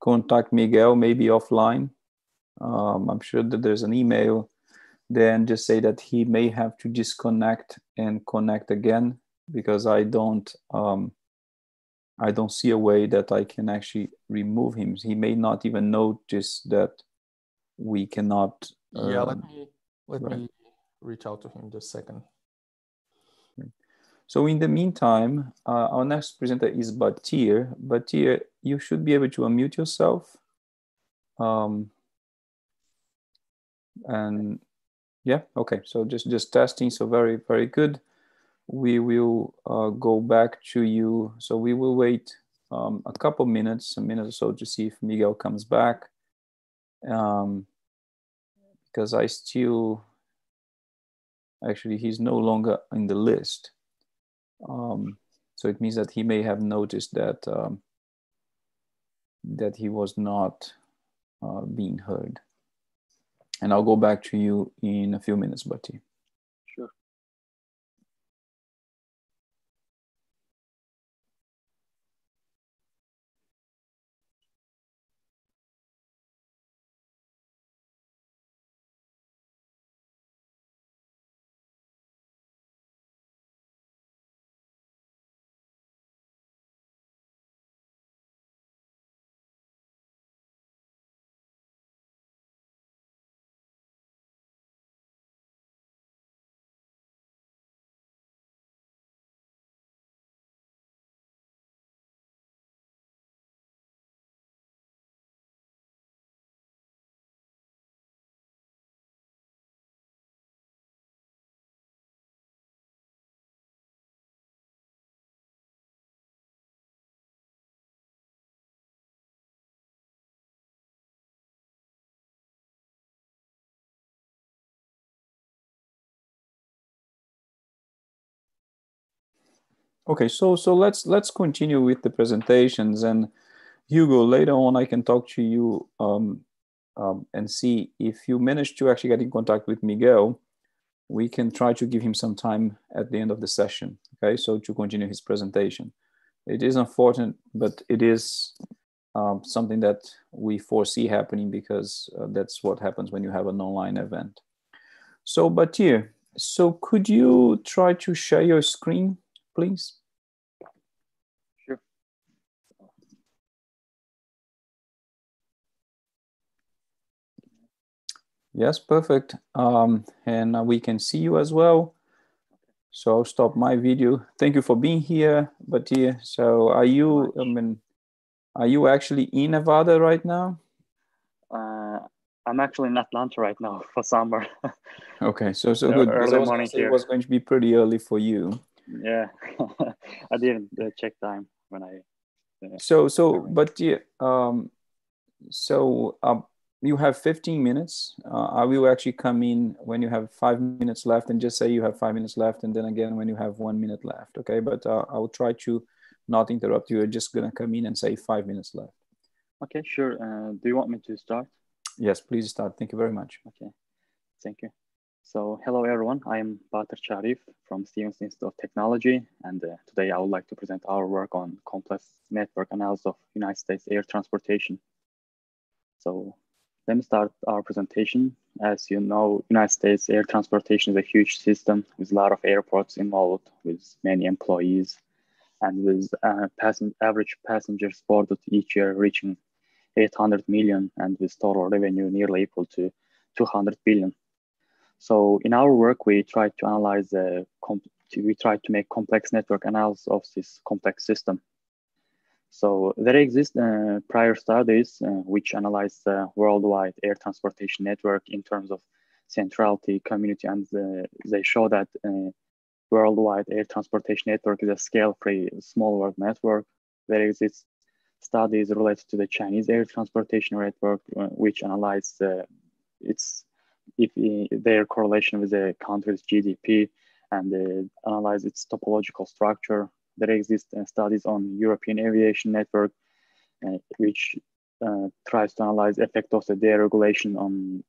contact Miguel, maybe offline. Um, I'm sure that there's an email. Then just say that he may have to disconnect and connect again because I don't, um, I don't see a way that I can actually remove him. He may not even notice that we cannot. yeah, let um, me let right. me reach out to him just a second. So in the meantime, uh, our next presenter is Batyr. Batyr, you should be able to unmute yourself. Um, and yeah, okay. So just just testing. So very very good. We will uh, go back to you. So we will wait um, a couple minutes, a minute or so, to see if Miguel comes back. Um, because I still actually he's no longer in the list. Um, so it means that he may have noticed that um, that he was not uh, being heard. And I'll go back to you in a few minutes, Betty. Okay, so so let's let's continue with the presentations and Hugo. Later on, I can talk to you um, um, and see if you manage to actually get in contact with Miguel. We can try to give him some time at the end of the session. Okay, so to continue his presentation. It is unfortunate, but it is um, something that we foresee happening because uh, that's what happens when you have an online event. So, Batyr, so could you try to share your screen, please? Sure. Yes, perfect. Um, and uh, we can see you as well. So I'll stop my video. Thank you for being here, Batyr. So are you, I mean, are you actually in Nevada right now? Uh, I'm actually in Atlanta right now for summer. okay, so so good. Early morning here. It was going to be pretty early for you. Yeah, I didn't uh, check time when I. Uh, so so, but yeah, um, so um, you have 15 minutes. Uh, I will actually come in when you have five minutes left, and just say you have five minutes left, and then again when you have one minute left. Okay, but uh, I will try to not interrupt you. I'm just gonna come in and say five minutes left. Okay, sure. Uh, do you want me to start? Yes, please start. Thank you very much. Okay, thank you. So hello everyone, I am Batyr Charyyev from Stevens Institute of Technology, and uh, today I would like to present our work on complex network analysis of United States air transportation. So let me start our presentation. As you know, United States air transportation is a huge system with a lot of airports involved with many employees and with uh, passen average passengers boarded each year reaching 800 million and with total revenue nearly equal to 200 billion. So in our work, we try to analyze the, we try to make complex network analysis of this complex system. So there exist uh, prior studies uh, which analyze the worldwide air transportation network in terms of centrality, community, and uh, they show that uh, worldwide air transportation network is a scale-free small world network. There exists studies related to the Chinese air transportation network, uh, which analyze uh, its if their correlation with the country's GDP and uh, analyze its topological structure. There exist uh, studies on European aviation network, uh, which uh, tries to analyze effect of the deregulation on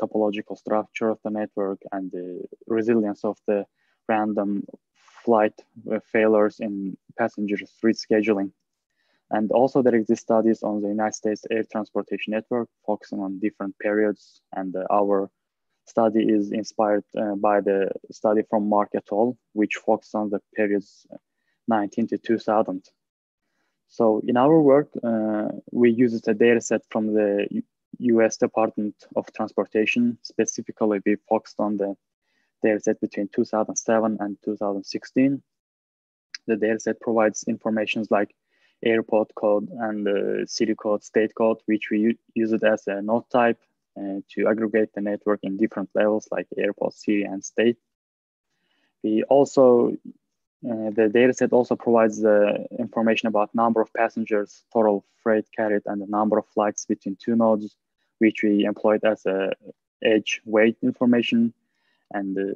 topological structure of the network and the resilience of the random flight failures in passenger rescheduling. And also there exist studies on the United States air transportation network focusing on different periods. And uh, our study is inspired uh, by the study from Mark et al., which focused on the periods 19 to 2000. So in our work, uh, we used a data set from the US Department of Transportation. Specifically, we focused on the dataset between 2007 and 2016. The dataset provides informations like airport code and the city code, state code, which we use it as a node type uh, to aggregate the network in different levels like airport, city, and state. We also, uh, the dataset also provides the information about number of passengers, total freight carried, and the number of flights between two nodes, which we employed as a edge weight information and uh,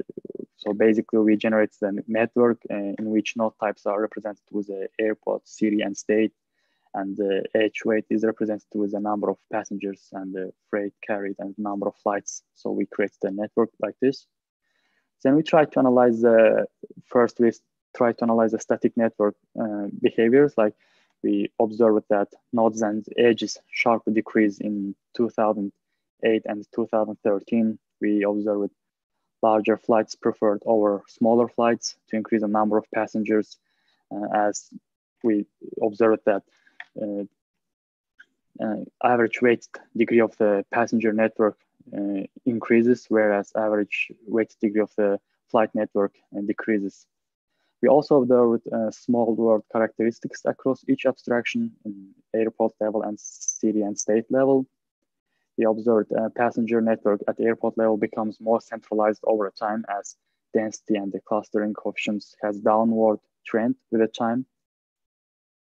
so basically we generate the network uh, in which node types are represented with the airport, city, and state. And the edge weight is represented with the number of passengers and the freight carried and number of flights. So we create the network like this. Then we try to analyze the, first we try to analyze the static network uh, behaviors. Like we observed that nodes and edges sharply decrease in 2008 and 2013. We observed larger flights preferred over smaller flights to increase the number of passengers uh, as we observed that uh, uh, average weight degree of the passenger network uh, increases, whereas average weight degree of the flight network uh, decreases. We also observed uh, small world characteristics across each abstraction in airport level and city and state level we observed a passenger network at the airport level becomes more centralized over time as density and the clustering coefficients has downward trend with the time.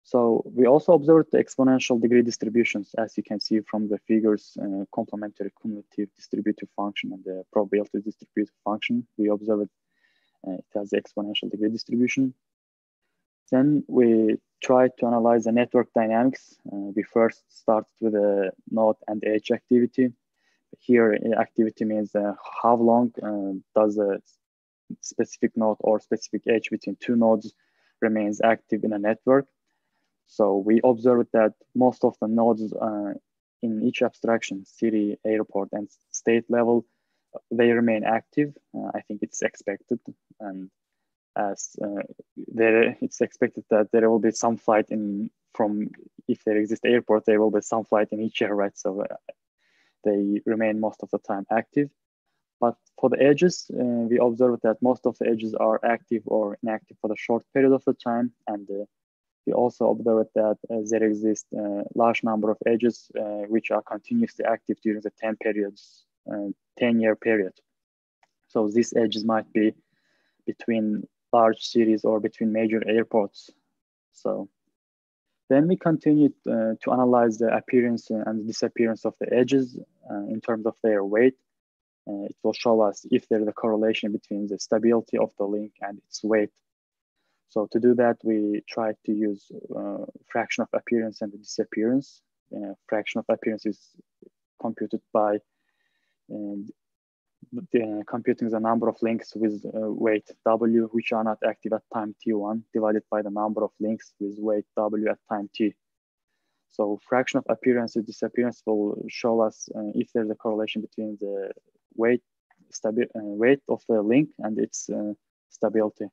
So we also observed the exponential degree distributions, as you can see from the figures, uh, complementary cumulative distributive function and the probability distributive function. We observed uh, it has the exponential degree distribution. Then we try to analyze the network dynamics. Uh, we first start with the node and edge activity. Here, activity means uh, how long uh, does a specific node or specific edge between two nodes remains active in a network. So we observed that most of the nodes uh, in each abstraction, city, airport, and state level, they remain active. Uh, I think it's expected, and as uh, there, it's expected that there will be some flight in from if there exists airport, there will be some flight in each air, right? So uh, they remain most of the time active. But for the edges, uh, we observed that most of the edges are active or inactive for the short period of the time, and uh, we also observed that uh, there exist a large number of edges which are continuously active during the 10 periods, 10 year period. So these edges might be between large cities or between major airports. So then we continued uh, to analyze the appearance and disappearance of the edges uh, in terms of their weight. Uh, it will show us if there's a correlation between the stability of the link and its weight. So to do that, we tried to use uh, fraction of appearance and disappearance. Uh, fraction of appearance is computed by the, computing the number of links with uh, weight W, which are not active at time T1, divided by the number of links with weight W at time T. So fraction of appearance and disappearance will show us uh, if there's a correlation between the weight, uh, weight of the link and its uh, stability.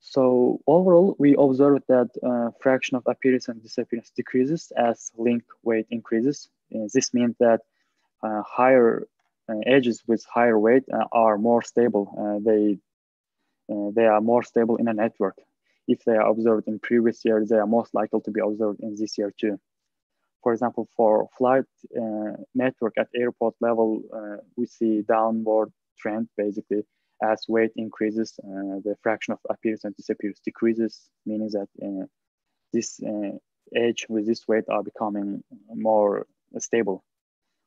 So overall, we observed that uh, fraction of appearance and disappearance decreases as link weight increases. Uh, this means that uh, higher uh, edges with higher weight uh, are more stable. Uh, they they are more stable in a network. If they are observed in previous years, they are most likely to be observed in this year too. For example, for flight network at airport level, we see downward trend basically as weight increases, uh, the fraction of appears and disappears decreases, meaning that uh, this uh, edge with this weight are becoming more stable.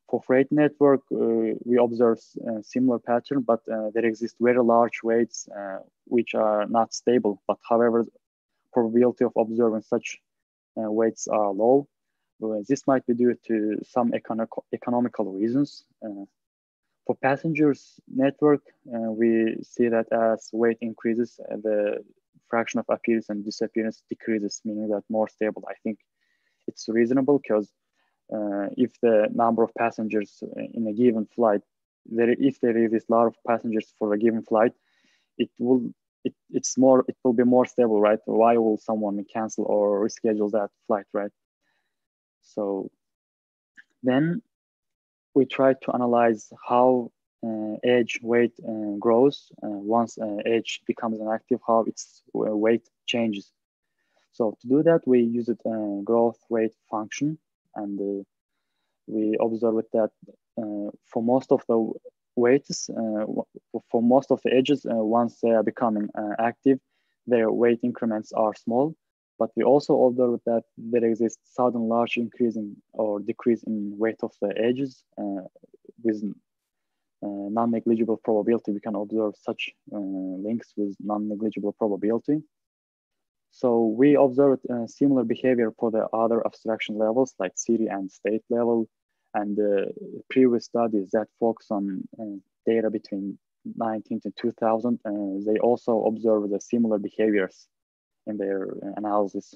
For freight network, we observe a similar pattern, but there exist very large weights which are not stable. But however, probability of observing such weights are low. this might be due to some econo economical reasons. Uh, for passengers network, uh, we see that as weight increases, uh, the fraction of appearance and disappearance decreases, meaning that more stable. I think it's reasonable because uh, if the number of passengers in a given flight, there, if there is a lot of passengers for a given flight, it will it, it's more it will be more stable, right? Why will someone cancel or reschedule that flight, right? So then we try to analyze how uh, edge weight uh, grows uh, once uh, edge becomes inactive, how its uh, weight changes. So to do that, we use a uh, growth rate function, and we observe that for most of the weights, for most of the edges, once they are becoming active, their weight increments are small. But we also observe that there exists sudden large increase in or decrease in weight of the edges uh, with uh, non-negligible probability. We can observe such uh, links with non-negligible probability. So we observed uh, similar behavior for the other abstraction levels like city and state level and uh, previous studies that focus on uh, data between 19 to 2000, uh, they also observed the similar behaviors in their analysis.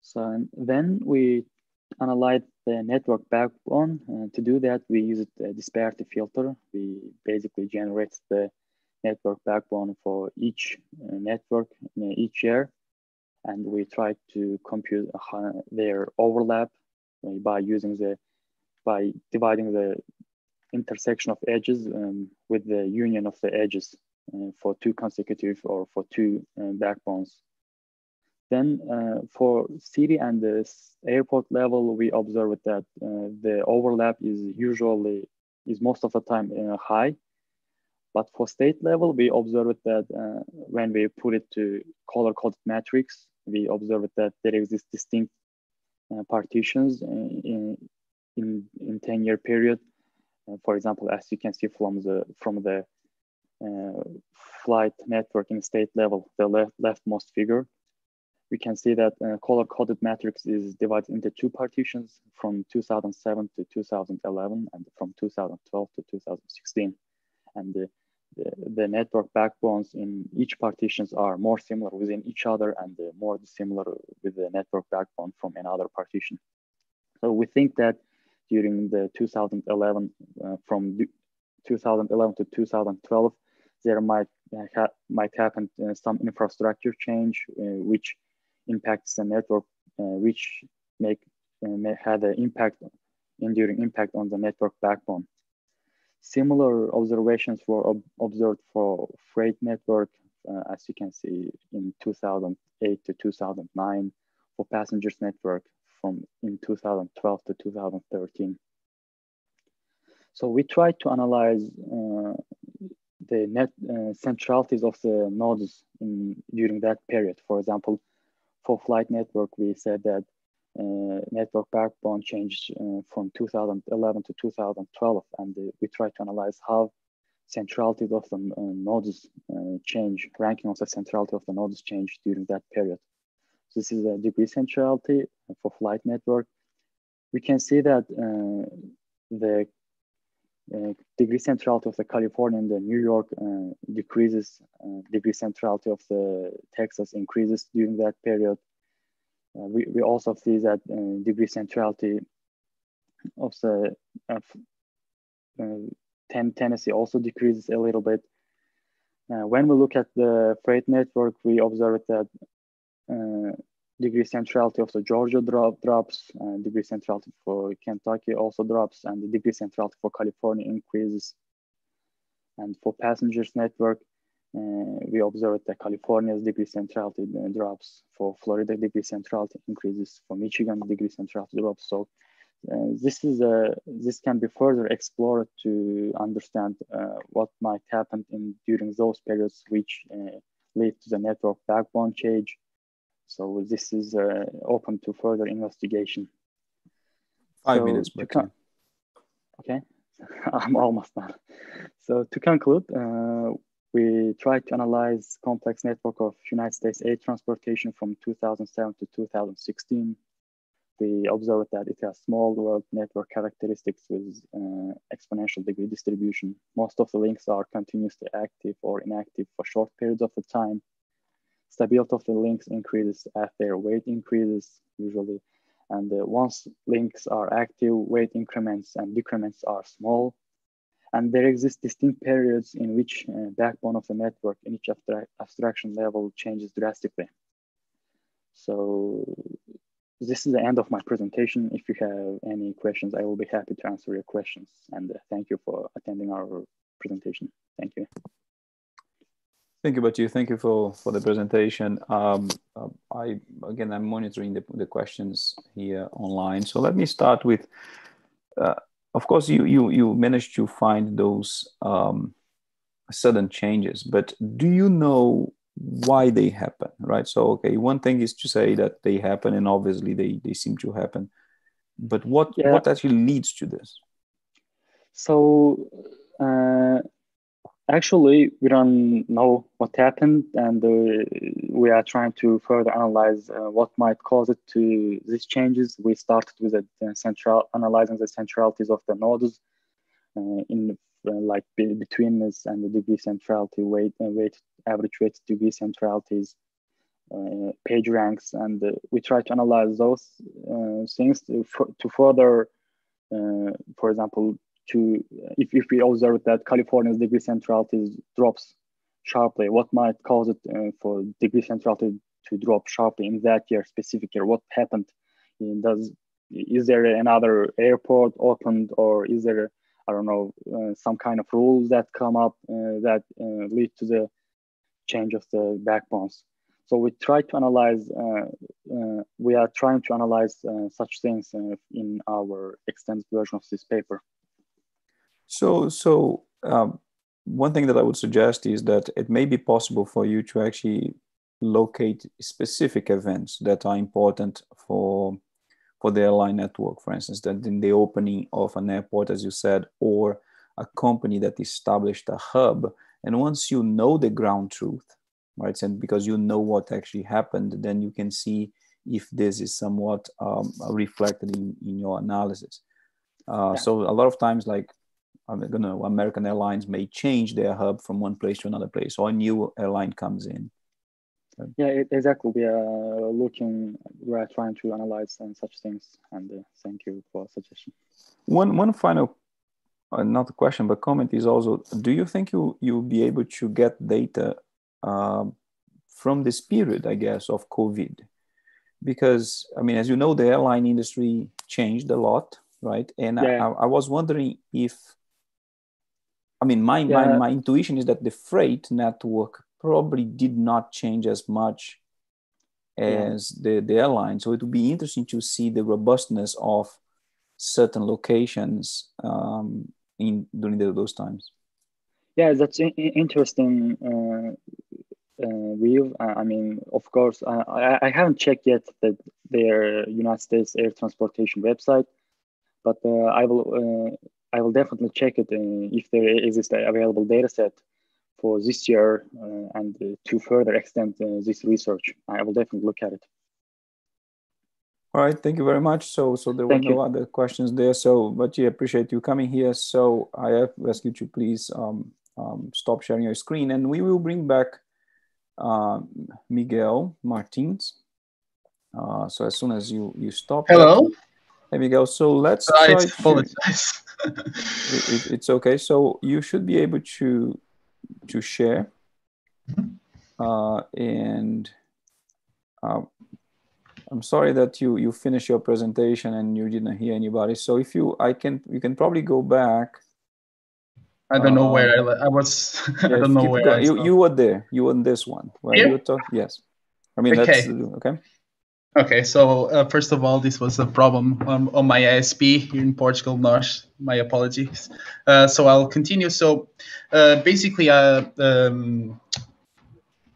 So then we analyze the network backbone. Uh, to do that, we use a disparity filter. We basically generate the network backbone for each uh, network in each year. And we try to compute uh, their overlap by using the, by dividing the intersection of edges um, with the union of the edges. Uh, for two consecutive or for two uh, backbones. Then uh, for city and the airport level, we observe that the overlap is usually is most of the time high. But for state level, we observed that uh, when we put it to color coded matrix, we observed that there exist distinct uh, partitions in, in, in 10 year period. Uh, for example, as you can see from the, from the uh, flight network in state level, the left, leftmost figure, we can see that uh, color-coded matrix is divided into two partitions from 2007 to 2011 and from 2012 to 2016. And the, network backbones in each partitions are more similar within each other and uh, more dissimilar with the network backbone from another partition. So we think that during the 2011, uh, from 2011 to 2012, there might uh, ha might happen uh, some infrastructure change, uh, which impacts the network, which make may had an impact, enduring impact on the network backbone. Similar observations were ob observed for freight network, uh, as you can see in 2008 to 2009, for passengers network from in 2012 to 2013. So we tried to analyze uh, the net uh, centralities of the nodes in, during that period. For example, for flight network, we said that network backbone changed uh, from 2011 to 2012, and uh, we try to analyze how centrality of the uh, nodes uh, change, ranking of the centrality of the nodes change during that period. So this is a degree centrality for flight network. We can see that the uh, degree centrality of the California and the New York uh, decreases, uh, degree centrality of the Texas increases during that period. Uh, we, we also see that uh, degree centrality of the of, ten, Tennessee also decreases a little bit. when we look at the freight network, we observe that degree centrality of the Georgia drop, drops, degree centrality for Kentucky also drops, and the degree centrality for California increases. And for passengers network, uh, we observed that California's degree centrality uh, drops. For Florida, degree centrality increases. For Michigan, degree centrality drops. So uh, this is a this can be further explored to understand uh, what might happen in during those periods which uh, lead to the network backbone change so this is uh, open to further investigation. Five so minutes, but okay, I'm almost done. So to conclude, uh, we tried to analyze complex network of United States aid transportation from 2007 to 2016. We observed that it has small world network characteristics with uh, exponential degree distribution. Most of the links are continuously active or inactive for short periods of the time stability of the links increases as their weight increases usually. And uh, once links are active, weight increments and decrements are small. And there exist distinct periods in which uh, backbone of the network in each abstract abstraction level changes drastically. So this is the end of my presentation. If you have any questions, I will be happy to answer your questions. And uh, thank you for attending our presentation. Thank you. Thank you, Batyr. Thank you for, for the presentation. Um, uh, I again, I'm monitoring the, the questions here online. So let me start with, uh, of course, you you you managed to find those um, sudden changes, but do you know why they happen? Right. So okay, one thing is to say that they happen, and obviously they they seem to happen, but what yeah. what actually leads to this? So. Uh Actually, we don't know what happened, and uh, we are trying to further analyze uh, what might cause it to these changes. We started with the central analyzing the centralities of the nodes uh, in uh, like be, betweenness and the degree centrality, weight, uh, weight, average weight degree centralities, page ranks, and we try to analyze those things to, to further, for example, to if, if we observe that California's degree centrality drops sharply, what might cause it uh, for degree centrality to drop sharply in that year, specific year? What happened? Does is there another airport opened, or is there I don't know uh, some kind of rules that come up uh, that uh, lead to the change of the backbones? So we try to analyze. Uh, uh, we are trying to analyze such things in our extended version of this paper. So, so um, one thing that I would suggest is that it may be possible for you to actually locate specific events that are important for for the airline network, for instance, that in the opening of an airport, as you said, or a company that established a hub And once you know the ground truth, right, and because you know what actually happened, then you can see if this is somewhat um, reflected in, in your analysis. Uh, yeah. So a lot of times, like I'm gonna American Airlines may change their hub from one place to another place, or a new airline comes in. Yeah, exactly. We are looking, we are trying to analyze and such things. And uh, thank you for suggestion. One one final, uh, not a question but comment is also: Do you think you you'll be able to get data uh, from this period, I guess, of COVID? Because I mean, as you know, the airline industry changed a lot, right? And yeah. I, I was wondering if I mean, my, yeah. my, my intuition is that the freight network probably did not change as much as yeah. the, the airline. So it would be interesting to see the robustness of certain locations um, in during the, those times. Yeah, that's in, interesting uh, uh, view. I mean, of course, I, I haven't checked yet the, their United States air transportation website, but uh, I will uh, I will definitely check it uh, if there is this available data set for this year uh, and uh, to further extend this research. I will definitely look at it. All right, thank you very much. So, so there thank were no you. other questions there. So, but yeah, appreciate you coming here. So, I ask you to please um, um, stop sharing your screen, and we will bring back uh, Miguel Martins. Uh, so, as soon as you you stop. Hello. That, Hey go. so let's I try apologize. To, it, it's okay. So you should be able to to share, uh, and uh, I'm sorry that you you finished your presentation and you didn't hear anybody. So if you, I can, you can probably go back. I don't know where I, I was. I don't know where. You, you were there. You were in this one. Where you were yes. I mean, okay. that's okay. Okay, so uh, first of all, this was a problem on, on my ISP here in Portugal, North. My apologies. Uh, so I'll continue. So uh, basically, uh, um,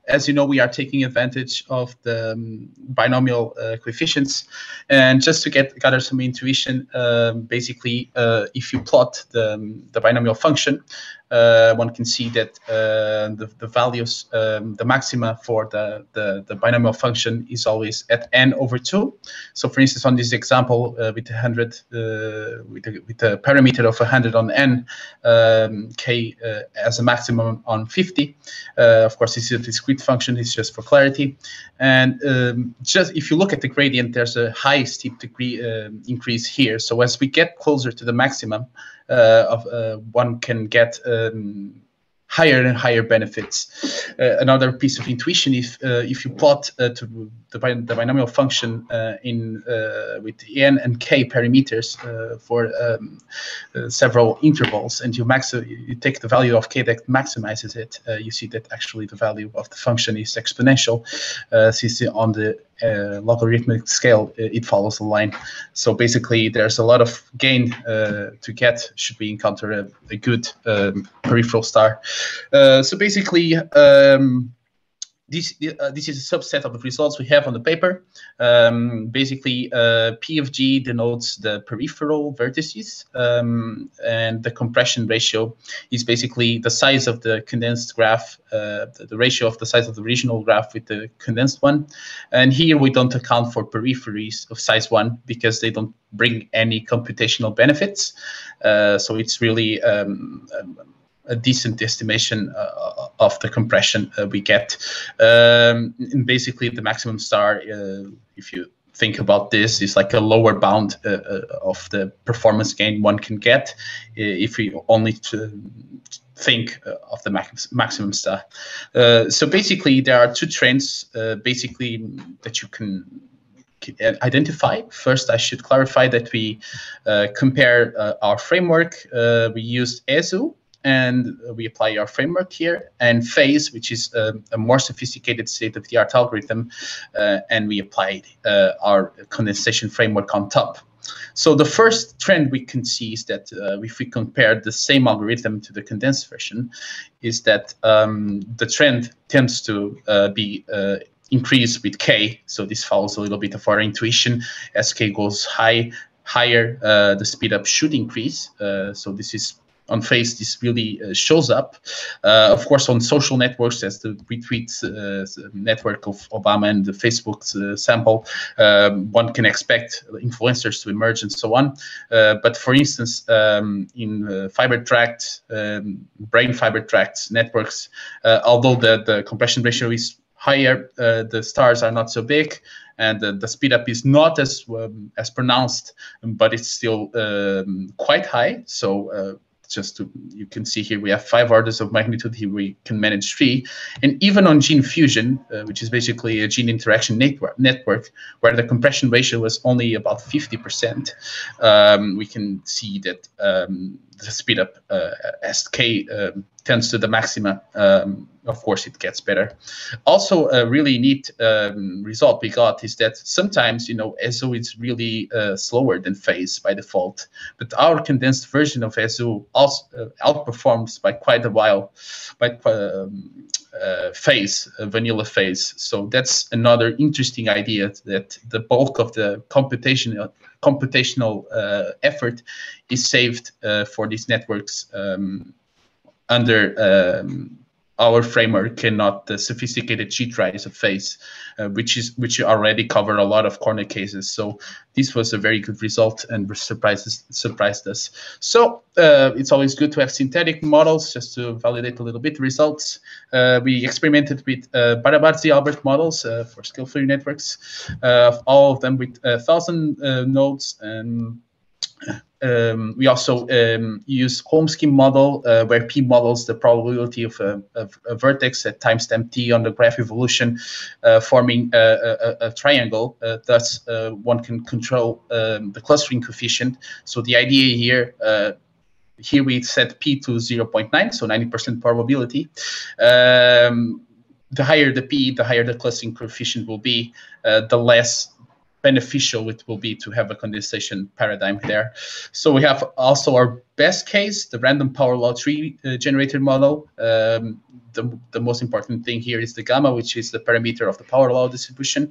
as you know, we are taking advantage of the um, binomial uh, coefficients. And just to get gather some intuition, um, basically, uh, if you plot the, um, the binomial function, one can see that uh, the, the values, um, the maxima for the, the, the, binomial function is always at n over 2. So for instance, on this example, uh, with 100, uh, with, a, with parameter of 100 on n, um, k uh, as a maximum on 50. Uh, of course, this is a discrete function, it's just for clarity. And um, just if you look at the gradient, there's a high steep degree um, increase here. So as we get closer to the maximum, uh, of uh, one can get um, higher and higher benefits. Uh, another piece of intuition, if uh, if you plot uh, to the, the, binomial function uh, in with n and k parameters for um, several intervals, and you max you take the value of k that maximizes it, you see that actually the value of the function is exponential. since on the uh, logarithmic scale, it follows the line. So basically, there's a lot of gain uh, to get should we encounter a, a good um, peripheral star. Uh, so basically, um, this uh, this is a subset of the results we have on the paper. Um, basically, uh, P of G denotes the peripheral vertices, um, and the compression ratio is basically the size of the condensed graph, uh, the, the, ratio of the size of the original graph with the condensed one. And here we don't account for peripheries of size one because they don't bring any computational benefits. Uh, so it's really um, um a decent estimation uh, of the compression uh, we get. Um, and basically, the maximum star, uh, if you think about this, is like a lower bound uh, uh, of the performance gain one can get if we only to think of the max maximum star. so basically, there are two trends, basically that you can identify. First, I should clarify that we uh, compare uh, our framework. Uh, we used ESU, and we apply our framework here and FaSE which is a, a more sophisticated state-of-the-art algorithm uh, and we applied uh, our condensation framework on top. So the first trend we can see is that uh, if we compare the same algorithm to the condensed version is that um, the trend tends to uh, be uh, increase with k. So this follows a little bit of our intuition. As k goes high higher uh, the speed up should increase. So this is on FaSE, this really uh, shows up. Uh, of course, on social networks, as the retweet uh, network of Obama and the Facebook uh, sample, um, one can expect influencers to emerge and so on. Uh, but for instance, um, in fiber tract, um, brain fiber tract networks, although the, the compression ratio is higher, the stars are not so big and the, the speed up is not as um, as pronounced, but it's still um, quite high. So uh, just to you can see here we have five orders of magnitude here we can manage three. And even on gene fusion uh, which is basically a gene interaction network network where the compression ratio was only about 50 percent um, we can see that um, the speed up uh, as k um, tends to the maxima um, of course it gets better. Also, a really neat um, result we got is that sometimes, you know, ESU is really uh, slower than FaSE by default, but our condensed version of ESU also uh, outperforms by quite a while, by um, uh, FaSE, vanilla FaSE. So that's another interesting idea that the bulk of the computational computational uh, effort is saved uh, for these networks um, under um, our framework cannot the sophisticated G-Tries of FaSE, uh, which is which already cover a lot of corner cases. So this was a very good result and surprises surprised us. So uh, it's always good to have synthetic models just to validate a little bit results. Uh, we experimented with uh, Barabási-Albert models uh, for scale-free networks, uh, all of them with a thousand uh, nodes and um, we also um, use Holme-Kim model uh, where P models the probability of a, of a, vertex at timestamp t on the graph evolution, uh, forming a, a, a triangle. Uh, thus, uh, one can control um, the clustering coefficient. So the idea here. Uh, here we set p to 0.9, so 90% probability. Um, the higher the p, the higher the clustering coefficient will be, uh, the less beneficial it will be to have a condensation paradigm there. So we have also our best case, the random power law tree uh, generated model. Um, the, the most important thing here is the gamma, which is the parameter of the power law distribution.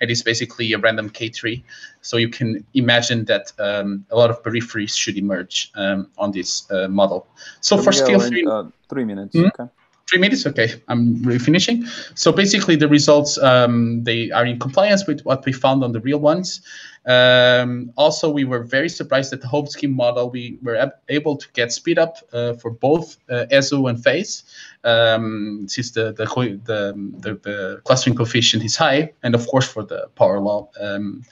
It is basically a random K-tree. So you can imagine that um, a lot of peripheries should emerge um, on this uh, model. So for scale-free, uh, three minutes. Mm -hmm. Okay three minutes? Okay i'm really finishing. So basically the results um, they are in compliance with what we found on the real ones. Um, also we were very surprised that the Holme-Kim model we were able to get speed up uh, for both uh, ESU and FaSE um, since the the, the the, the clustering coefficient is high and of course for the power law um,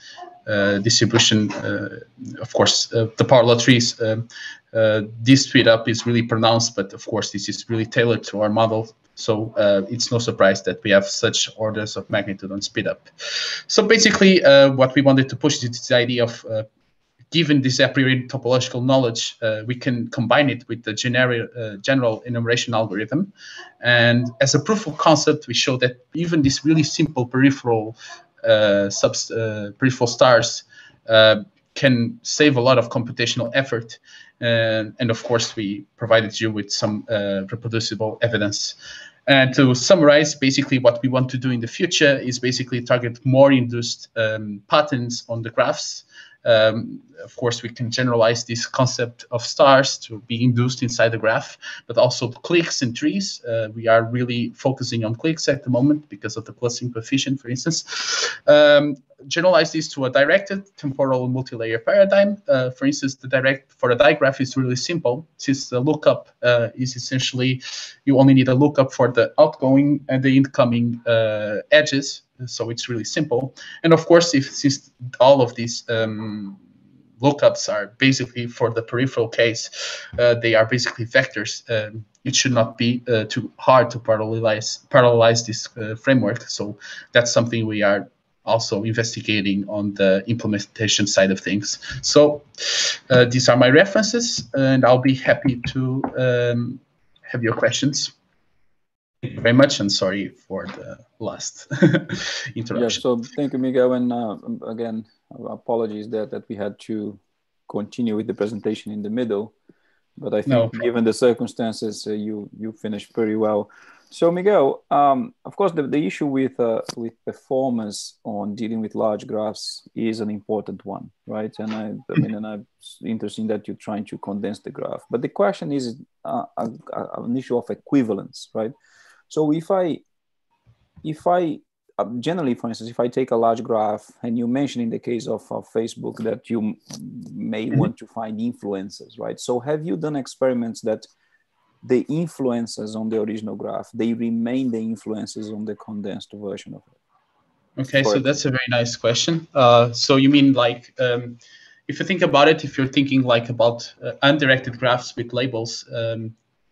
uh, distribution. Uh, of course, uh, the power law trees um, this speed up is really pronounced, but of course, this is really tailored to our model. So uh, it's no surprise that we have such orders of magnitude on speed up. So basically, uh, what we wanted to push is this idea of uh, given this a priori topological knowledge, uh, we can combine it with the uh, general enumeration algorithm. And as a proof of concept, we show that even these really simple peripheral peripheral stars can save a lot of computational effort and, and of course, we provided you with some uh, reproducible evidence. And to summarize, basically what we want to do in the future is basically target more induced um, patterns on the graphs um, of course, we can generalize this concept of stars to be induced inside the graph, but also cliques and trees. Uh, we are really focusing on cliques at the moment because of the clustering coefficient, for instance. Um, generalize this to a directed temporal multi-layer paradigm. Uh, for instance, the direct for a digraph is really simple since the lookup uh, is essentially you only need a lookup for the outgoing and the incoming uh, edges so it's really simple. And of course, if since all of these um, lookups are basically for the peripheral case, uh, they are basically vectors. Um, it should not be uh, too hard to parallelize parallelize this uh, framework. So that's something we are also investigating on the implementation side of things. So uh, these are my references, and I'll be happy to um, have your questions. Thank you very much, and sorry for the last interruption. Yeah, so thank you, Miguel, and uh, again, apologies that that we had to continue with the presentation in the middle, but I think no given the circumstances, uh, you you finished pretty well. So Miguel, um, of course, the, the issue with uh, with performance on dealing with large graphs is an important one, right? And I, I mean, and I'm interesting that you're trying to condense the graph. But the question is uh, a, a, an issue of equivalence, right? So if I if I uh, generally, for instance, if I take a large graph, and you mentioned in the case of, of Facebook that you may mm -hmm. want to find influences, right? So have you done experiments that the influences on the original graph, they remain the influences on the condensed version of it. Okay, so that's a very nice question. Uh, so you mean like, um, if you think about it, if you're thinking like about uh, undirected graphs with labels, um,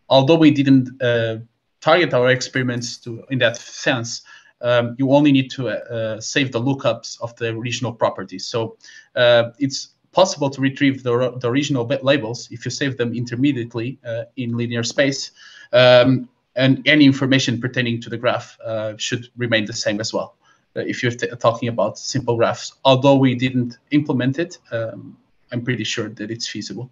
although we didn't uh, target our experiments to in that sense, um, you only need to uh, save the lookups of the original properties. So uh, it's possible to retrieve the, the original labels if you save them intermediately uh, in linear space. Um, and any information pertaining to the graph uh, should remain the same as well. Uh, if you're talking about simple graphs, although we didn't implement it, um, I'm pretty sure that it's feasible.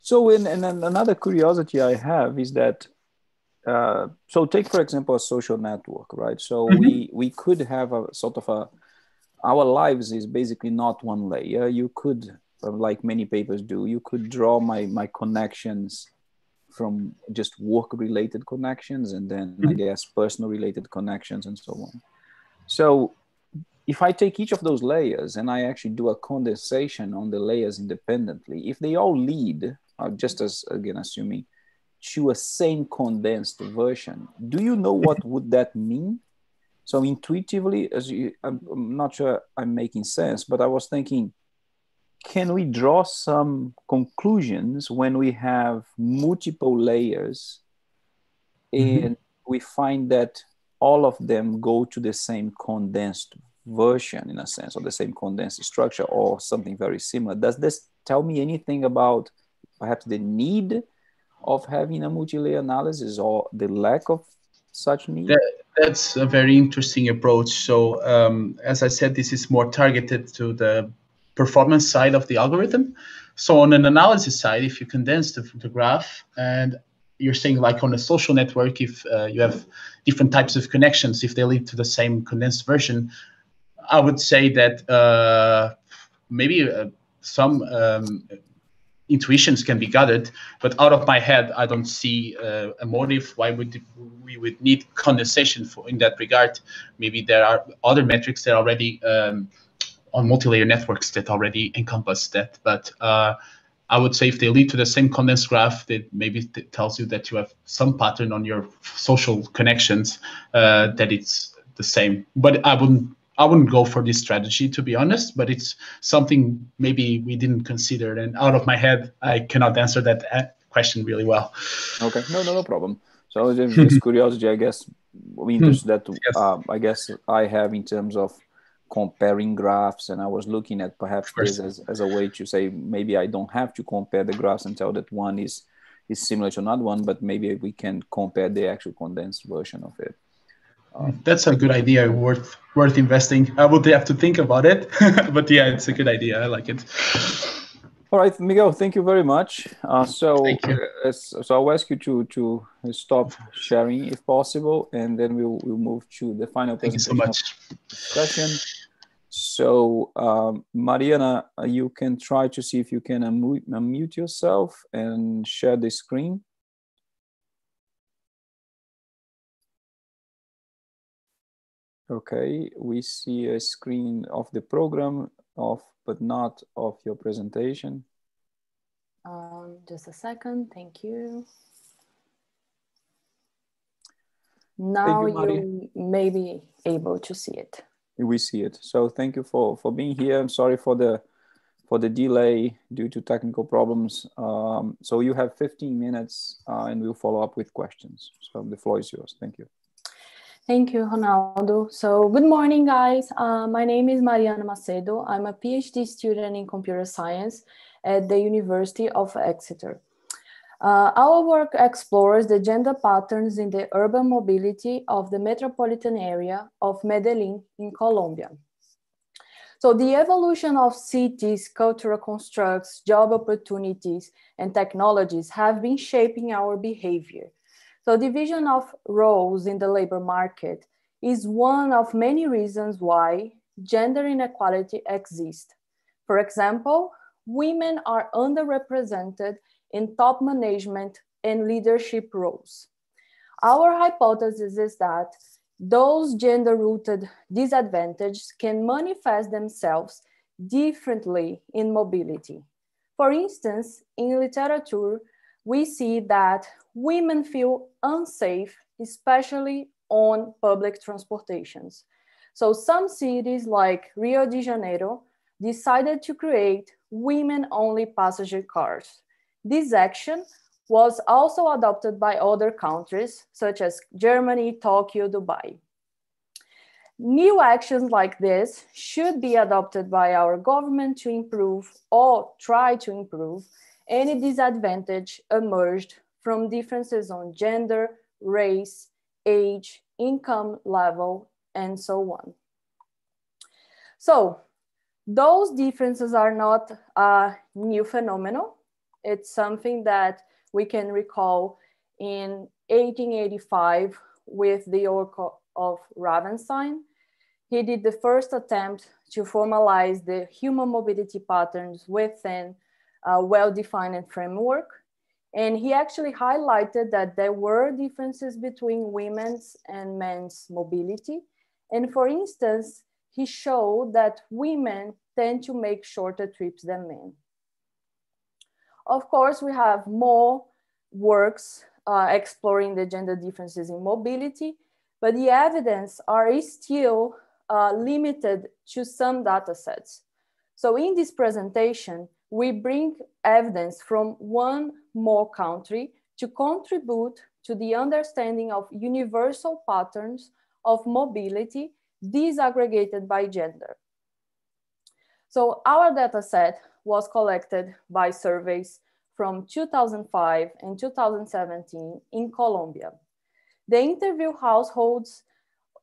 So, in, in another curiosity I have is that uh, so take for example a social network, right? So mm -hmm. we we could have a sort of a our lives is basically not one layer. You could, uh, like many papers do, you could draw my my connections from just work related connections and then mm-hmm. I guess personal related connections and so on. So if I take each of those layers and I actually do a condensation on the layers independently, if they all lead, uh, just as again assuming, to a same condensed version, do you know what would that mean? So intuitively, as you, I'm, I'm not sure I'm making sense, but I was thinking, can we draw some conclusions when we have multiple layers mm-hmm. and we find that all of them go to the same condensed version in a sense or the same condensed structure or something very similar does this tell me anything about perhaps the need of having a multi-layer analysis or the lack of such need that, that's a very interesting approach. So, um, as I said, this is more targeted to the performance side of the algorithm. So, on an analysis side, if you condense the, the graph and you're saying like on a social network, if uh, you have different types of connections, if they lead to the same condensed version, I would say that uh, maybe uh, some um, intuitions can be gathered, but out of my head, I don't see uh, a motive why would we would need condensation for in that regard. Maybe there are other metrics that already um, on multi-layer networks that already encompass that. But uh, I would say if they lead to the same condensed graph, that maybe tells you that you have some pattern on your social connections uh, that it's the same. But I wouldn't I wouldn't go for this strategy to be honest, but it's something maybe we didn't consider. And out of my head, I cannot answer that uh, question really well. Okay, no, no, no problem. So just curiosity, I guess, interest that yes. uh, I guess I have in terms of comparing graphs, and I was looking at perhaps this as, as a way to say maybe I don't have to compare the graphs and tell that one is is similar to another one, but maybe we can compare the actual condensed version of it. Um, That's a good idea. Worth worth investing. I would have to think about it, but yeah, it's a good idea. I like it. All right, Miguel. Thank you very much. Uh, so, uh, so I'll ask you to to stop sharing if possible, and then we'll we'll move to the final Thank you so much. discussion. So, um, Mariana, uh, you can try to see if you can unmute, unmute yourself and share the screen. Okay, we see a screen of the program of, but not of your presentation. Um, just a second, thank you. Now thank you, you may be able to see it. We see it. So thank you for, for being here. I'm sorry for the for the delay due to technical problems. Um, so you have 15 minutes uh, and we'll follow up with questions. So the floor is yours. Thank you. Thank you, Ronaldo. So good morning, guys. Uh, my name is Mariana Macedo. I'm a PhD student in computer science at the University of Exeter. Uh, our work explores the gender patterns in the urban mobility of the metropolitan area of Medellin in Colombia. So the evolution of cities, cultural constructs, job opportunities, and technologies have been shaping our behavior. So division of roles in the labor market is one of many reasons why gender inequality exists. For example, women are underrepresented in top management and leadership roles. Our hypothesis is that those gender rooted disadvantages can manifest themselves differently in mobility. For instance, in literature, we see that women feel unsafe, especially on public transportations. So some cities like Rio de Janeiro decided to create women-only passenger cars. This action was also adopted by other countries such as Germany, Tokyo, Dubai. New actions like this should be adopted by our government to improve or try to improve any disadvantage emerged from differences on gender, race, age, income level, and so on. So those differences are not a new phenomenon. It's something that we can recall in 1885 with the work of Ravenstein. He did the first attempt to formalize the human mobility patterns within a well-defined framework. And he actually highlighted that there were differences between women's and men's mobility. And for instance, he showed that women tend to make shorter trips than men. Of course, we have more works uh, exploring the gender differences in mobility, but the evidence are still uh, limited to some data sets. So in this presentation, we bring evidence from one more country to contribute to the understanding of universal patterns of mobility disaggregated by gender. So our data set was collected by surveys from 2005 and 2017 in Colombia. The interview households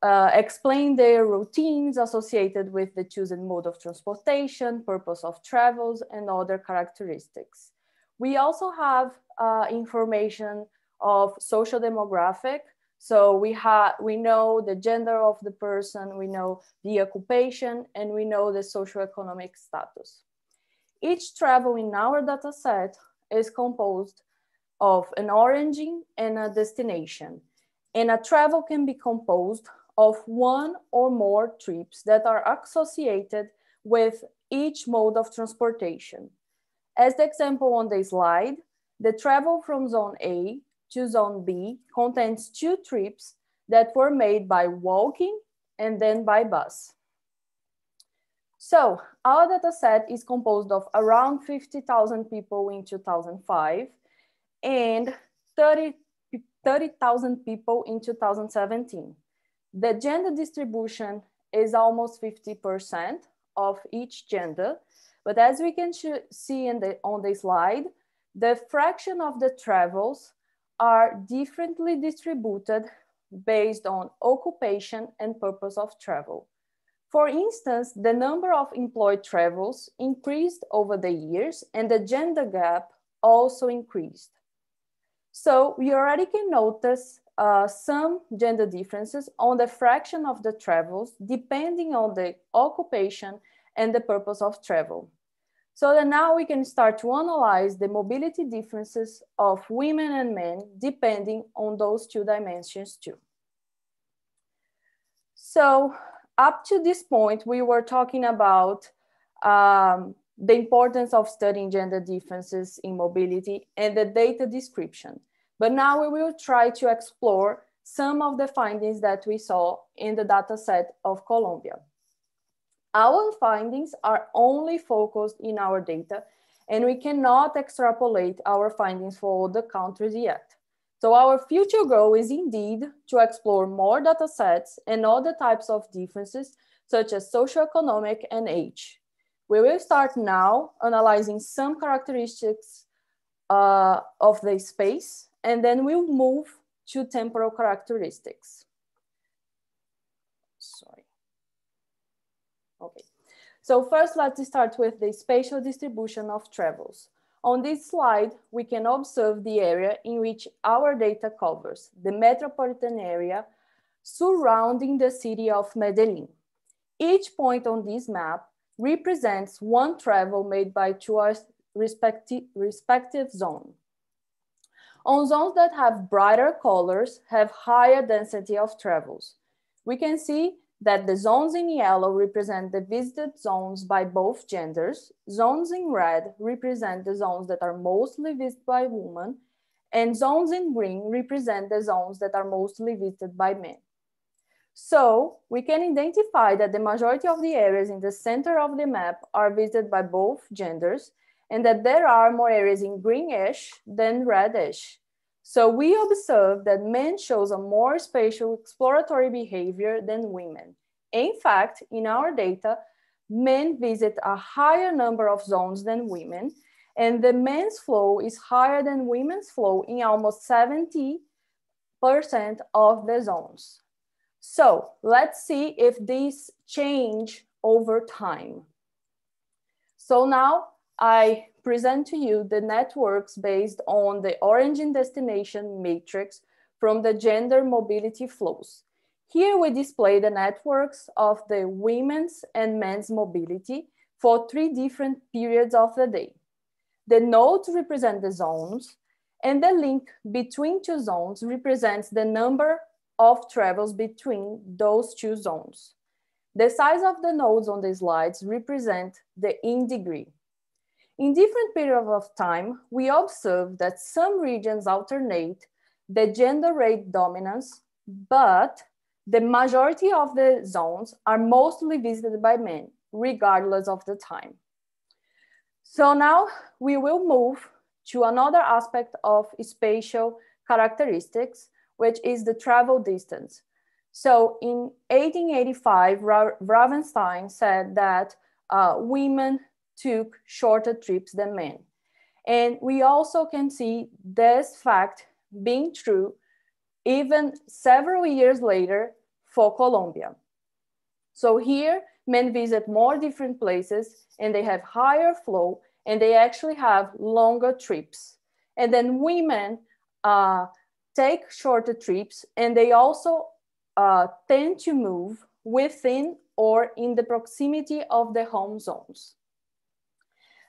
uh, explain their routines associated with the chosen mode of transportation, purpose of travels, and other characteristics. We also have uh, information of social demographic. So we have we know the gender of the person, we know the occupation, and we know the socioeconomic status. Each travel in our data set is composed of an origin and a destination. And a travel can be composed of one or more trips that are associated with each mode of transportation. As the example on the slide, the travel from zone A to zone B contains two trips that were made by walking and then by bus. So our data set is composed of around 50,000 people in 2005 and 30,000 30, people in 2017. The gender distribution is almost 50% of each gender, but as we can see in the, on the slide, the fraction of the travels are differently distributed based on occupation and purpose of travel. For instance, the number of employed travels increased over the years and the gender gap also increased. So we already can notice uh, some gender differences on the fraction of the travels depending on the occupation and the purpose of travel. So that now we can start to analyze the mobility differences of women and men depending on those two dimensions too. So up to this point, we were talking about um, the importance of studying gender differences in mobility and the data description. But now we will try to explore some of the findings that we saw in the data set of Colombia. Our findings are only focused in our data and we cannot extrapolate our findings for other countries yet. So our future goal is indeed to explore more data sets and other types of differences, such as socioeconomic and age. We will start now analyzing some characteristics uh, of the space, and then we'll move to temporal characteristics. Sorry. Okay. So first, let's start with the spatial distribution of travels. On this slide, we can observe the area in which our data covers, the metropolitan area surrounding the city of Medellin. Each point on this map represents one travel made by two respective, respective zone. On zones that have brighter colors have higher density of travels. We can see that the zones in yellow represent the visited zones by both genders. Zones in red represent the zones that are mostly visited by women, and zones in green represent the zones that are mostly visited by men. So we can identify that the majority of the areas in the center of the map are visited by both genders and that there are more areas in greenish than reddish. So we observe that men shows a more spatial exploratory behavior than women. In fact, in our data, men visit a higher number of zones than women, and the men's flow is higher than women's flow in almost 70% of the zones. So let's see if these change over time. So now I present to you the networks based on the origin destination matrix from the gender mobility flows. Here we display the networks of the women's and men's mobility for three different periods of the day. The nodes represent the zones and the link between two zones represents the number of travels between those two zones. The size of the nodes on the slides represent the in degree. In different periods of time, we observe that some regions alternate the gender rate dominance, but the majority of the zones are mostly visited by men, regardless of the time. So now we will move to another aspect of spatial characteristics, which is the travel distance. So in 1885, Ra Ravenstein said that uh, women took shorter trips than men. And we also can see this fact being true even several years later for Colombia. So here, men visit more different places and they have higher flow and they actually have longer trips. And then women uh, take shorter trips and they also uh, tend to move within or in the proximity of the home zones.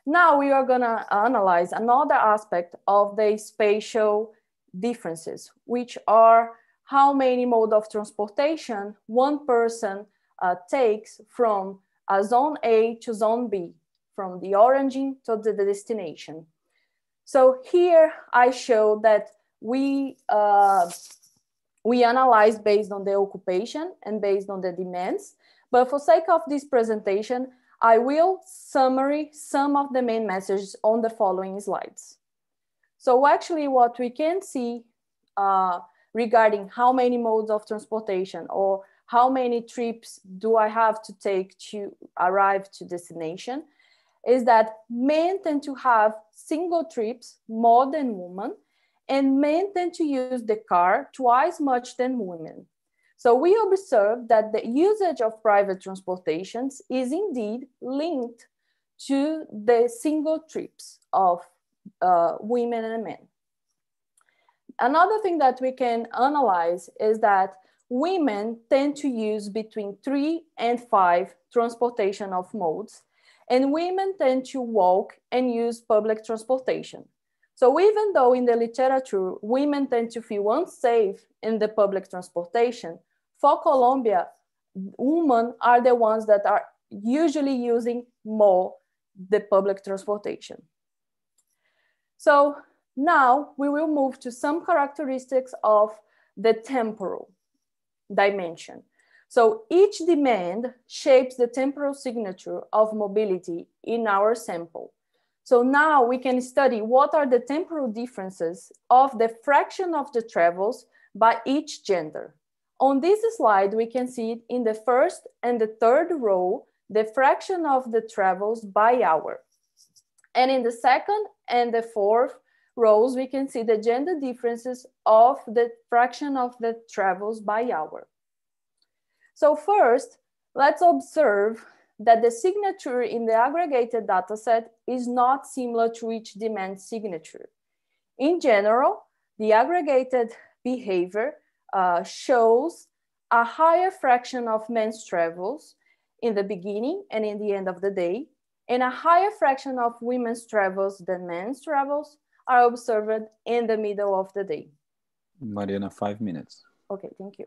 Now we are gonna analyze another aspect of the spatial differences, which are how many mode of transportation one person uh, takes from a zone A to zone B, from the origin to the destination. So here I show that we, uh, we analyze based on the occupation and based on the demands. But for sake of this presentation, I will summary some of the main messages on the following slides. So actually what we can see uh, regarding how many modes of transportation or how many trips do I have to take to arrive to destination is that men tend to have single trips more than women and men tend to use the car twice much than women. So we observe that the usage of private transportations is indeed linked to the single trips of uh, women and men. Another thing that we can analyze is that women tend to use between three and five transportation of modes, and women tend to walk and use public transportation. So even though in the literature, women tend to feel unsafe in the public transportation, for Colombia, women are the ones that are usually using more the public transportation. So now we will move to some characteristics of the temporal dimension. So each demand shapes the temporal signature of mobility in our sample. So now we can study what are the temporal differences of the fraction of the travels by each gender. On this slide, we can see in the first and the third row, the fraction of the travels by hour. And in the second and the fourth rows, we can see the gender differences of the fraction of the travels by hour. So first, let's observe that the signature in the aggregated dataset is not similar to each demand signature. In general, the aggregated behavior uh, shows a higher fraction of men's travels in the beginning and in the end of the day, and a higher fraction of women's travels than men's travels are observed in the middle of the day. Mariana, five minutes. Okay, thank you.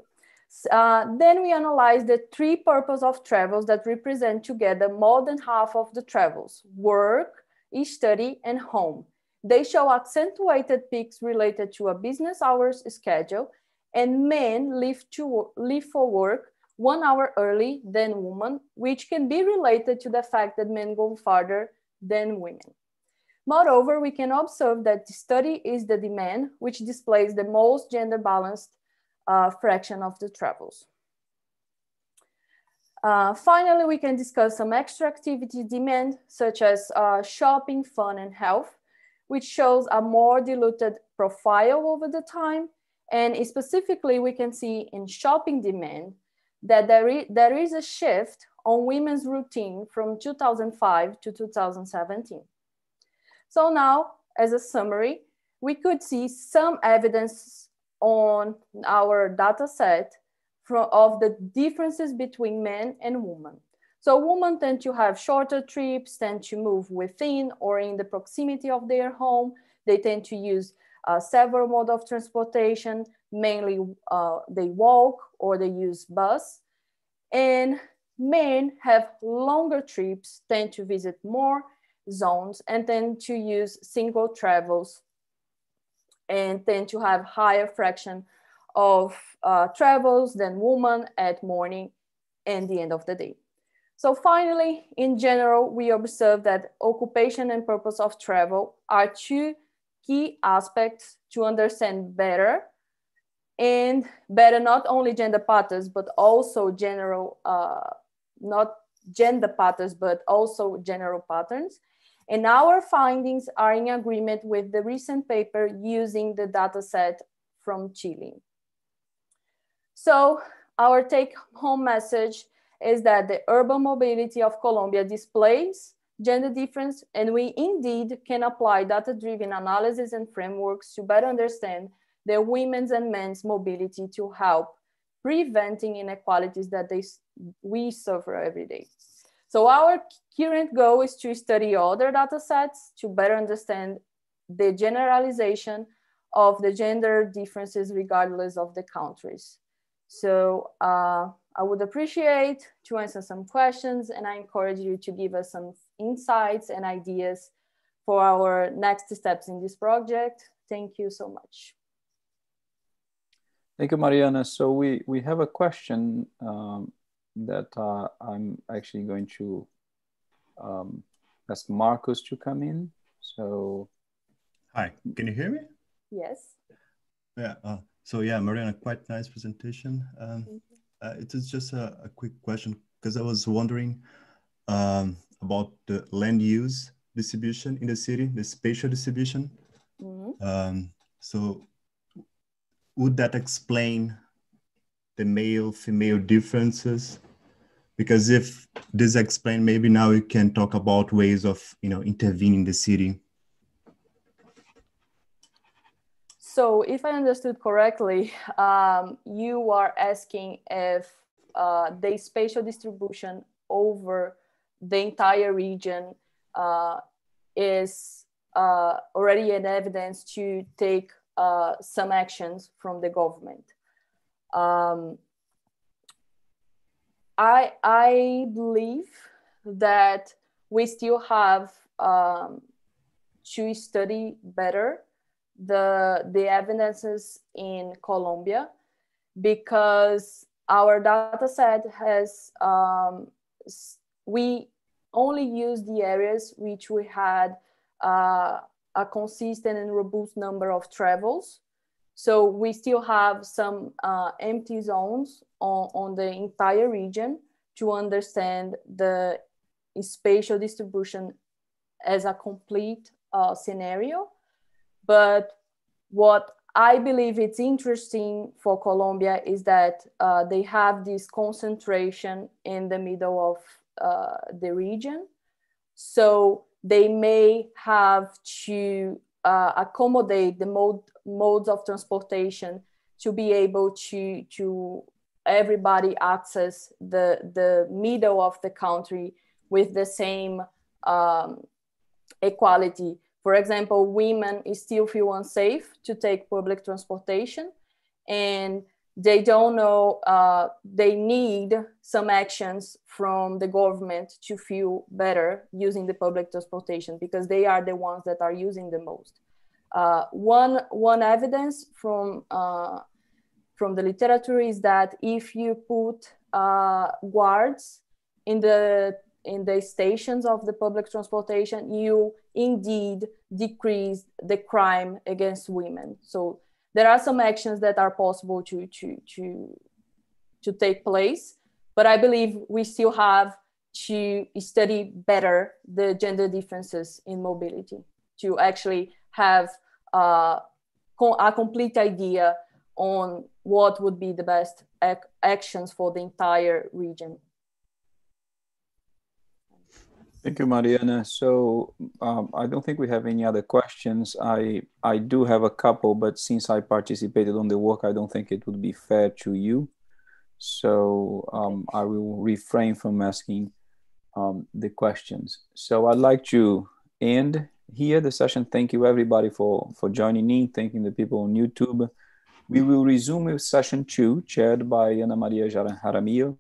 Uh, then we analyze the three purposes of travels that represent together more than half of the travels, work, study, and home. They show accentuated peaks related to a business hours schedule and men leave, to, leave for work one hour early than women, which can be related to the fact that men go farther than women. Moreover, we can observe that the study is the demand, which displays the most gender balanced uh, fraction of the travels. Uh, finally, we can discuss some extra activity demand, such as uh, shopping, fun, and health, which shows a more diluted profile over the time. And specifically, we can see in shopping demand that there is, there is a shift on women's routine from 2005 to 2017. So now, as a summary, we could see some evidence on our data set from, of the differences between men and women. So women tend to have shorter trips, tend to move within or in the proximity of their home. They tend to use uh, several mode of transportation, mainly uh, they walk or they use bus. And men have longer trips, tend to visit more zones and tend to use single travels and tend to have higher fraction of uh, travels than women at morning and the end of the day. So finally, in general, we observe that occupation and purpose of travel are two key aspects to understand better and better not only gender patterns, but also general, uh, not gender patterns, but also general patterns. And our findings are in agreement with the recent paper using the dataset from Chile. So our take home message is that the urban mobility of Colombia displays gender difference, and we indeed can apply data-driven analysis and frameworks to better understand the women's and men's mobility to help preventing inequalities that they, we suffer every day. So our current goal is to study other data sets to better understand the generalization of the gender differences regardless of the countries. So uh, I would appreciate to answer some questions and I encourage you to give us some insights and ideas for our next steps in this project. Thank you so much. Thank you, Mariana. So we, we have a question um, that uh, I'm actually going to um, ask Marcus to come in. So, hi, can you hear me? Yes. Yeah. Uh, so yeah, Mariana, quite nice presentation. Um, uh, it is just a, a quick question because I was wondering um, about the land use distribution in the city, the spatial distribution. Mm -hmm. um, so would that explain the male female differences because if this explained maybe now we can talk about ways of you know intervening the city so if i understood correctly um, you are asking if uh, the spatial distribution over the entire region uh, is uh, already an evidence to take uh, some actions from the government. Um, I, I believe that we still have um, to study better the, the evidences in Colombia because our data set has, um, we only use the areas which we had uh, a consistent and robust number of travels so we still have some uh, empty zones on, on the entire region to understand the spatial distribution as a complete uh, scenario. But what I believe it's interesting for Colombia is that uh, they have this concentration in the middle of uh, the region. So they may have to uh, accommodate the mode, modes of transportation to be able to, to everybody access the, the middle of the country with the same um, equality. For example, women still feel unsafe to take public transportation and they don't know uh, they need some actions from the government to feel better using the public transportation because they are the ones that are using the most. Uh, one one evidence from uh, from the literature is that if you put uh, guards in the in the stations of the public transportation you indeed decrease the crime against women. So there are some actions that are possible to to to to take place but i believe we still have to study better the gender differences in mobility to actually have uh, a complete idea on what would be the best ac actions for the entire region Thank you, Mariana. So um, I don't think we have any other questions. I I do have a couple, but since I participated on the work, I don't think it would be fair to you. So um, I will refrain from asking um, the questions. So I'd like to end here the session. Thank you everybody for for joining in. Thanking the people on YouTube. We will resume with session two, chaired by Ana Maria Jaramillo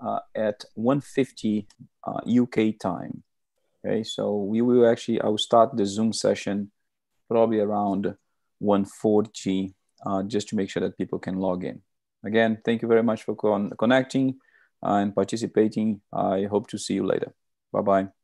uh, at 1.50 uh, UK time. Okay, so we will actually, I will start the Zoom session probably around 1.40 uh, just to make sure that people can log in. Again, thank you very much for con connecting and participating. I hope to see you later. Bye-bye.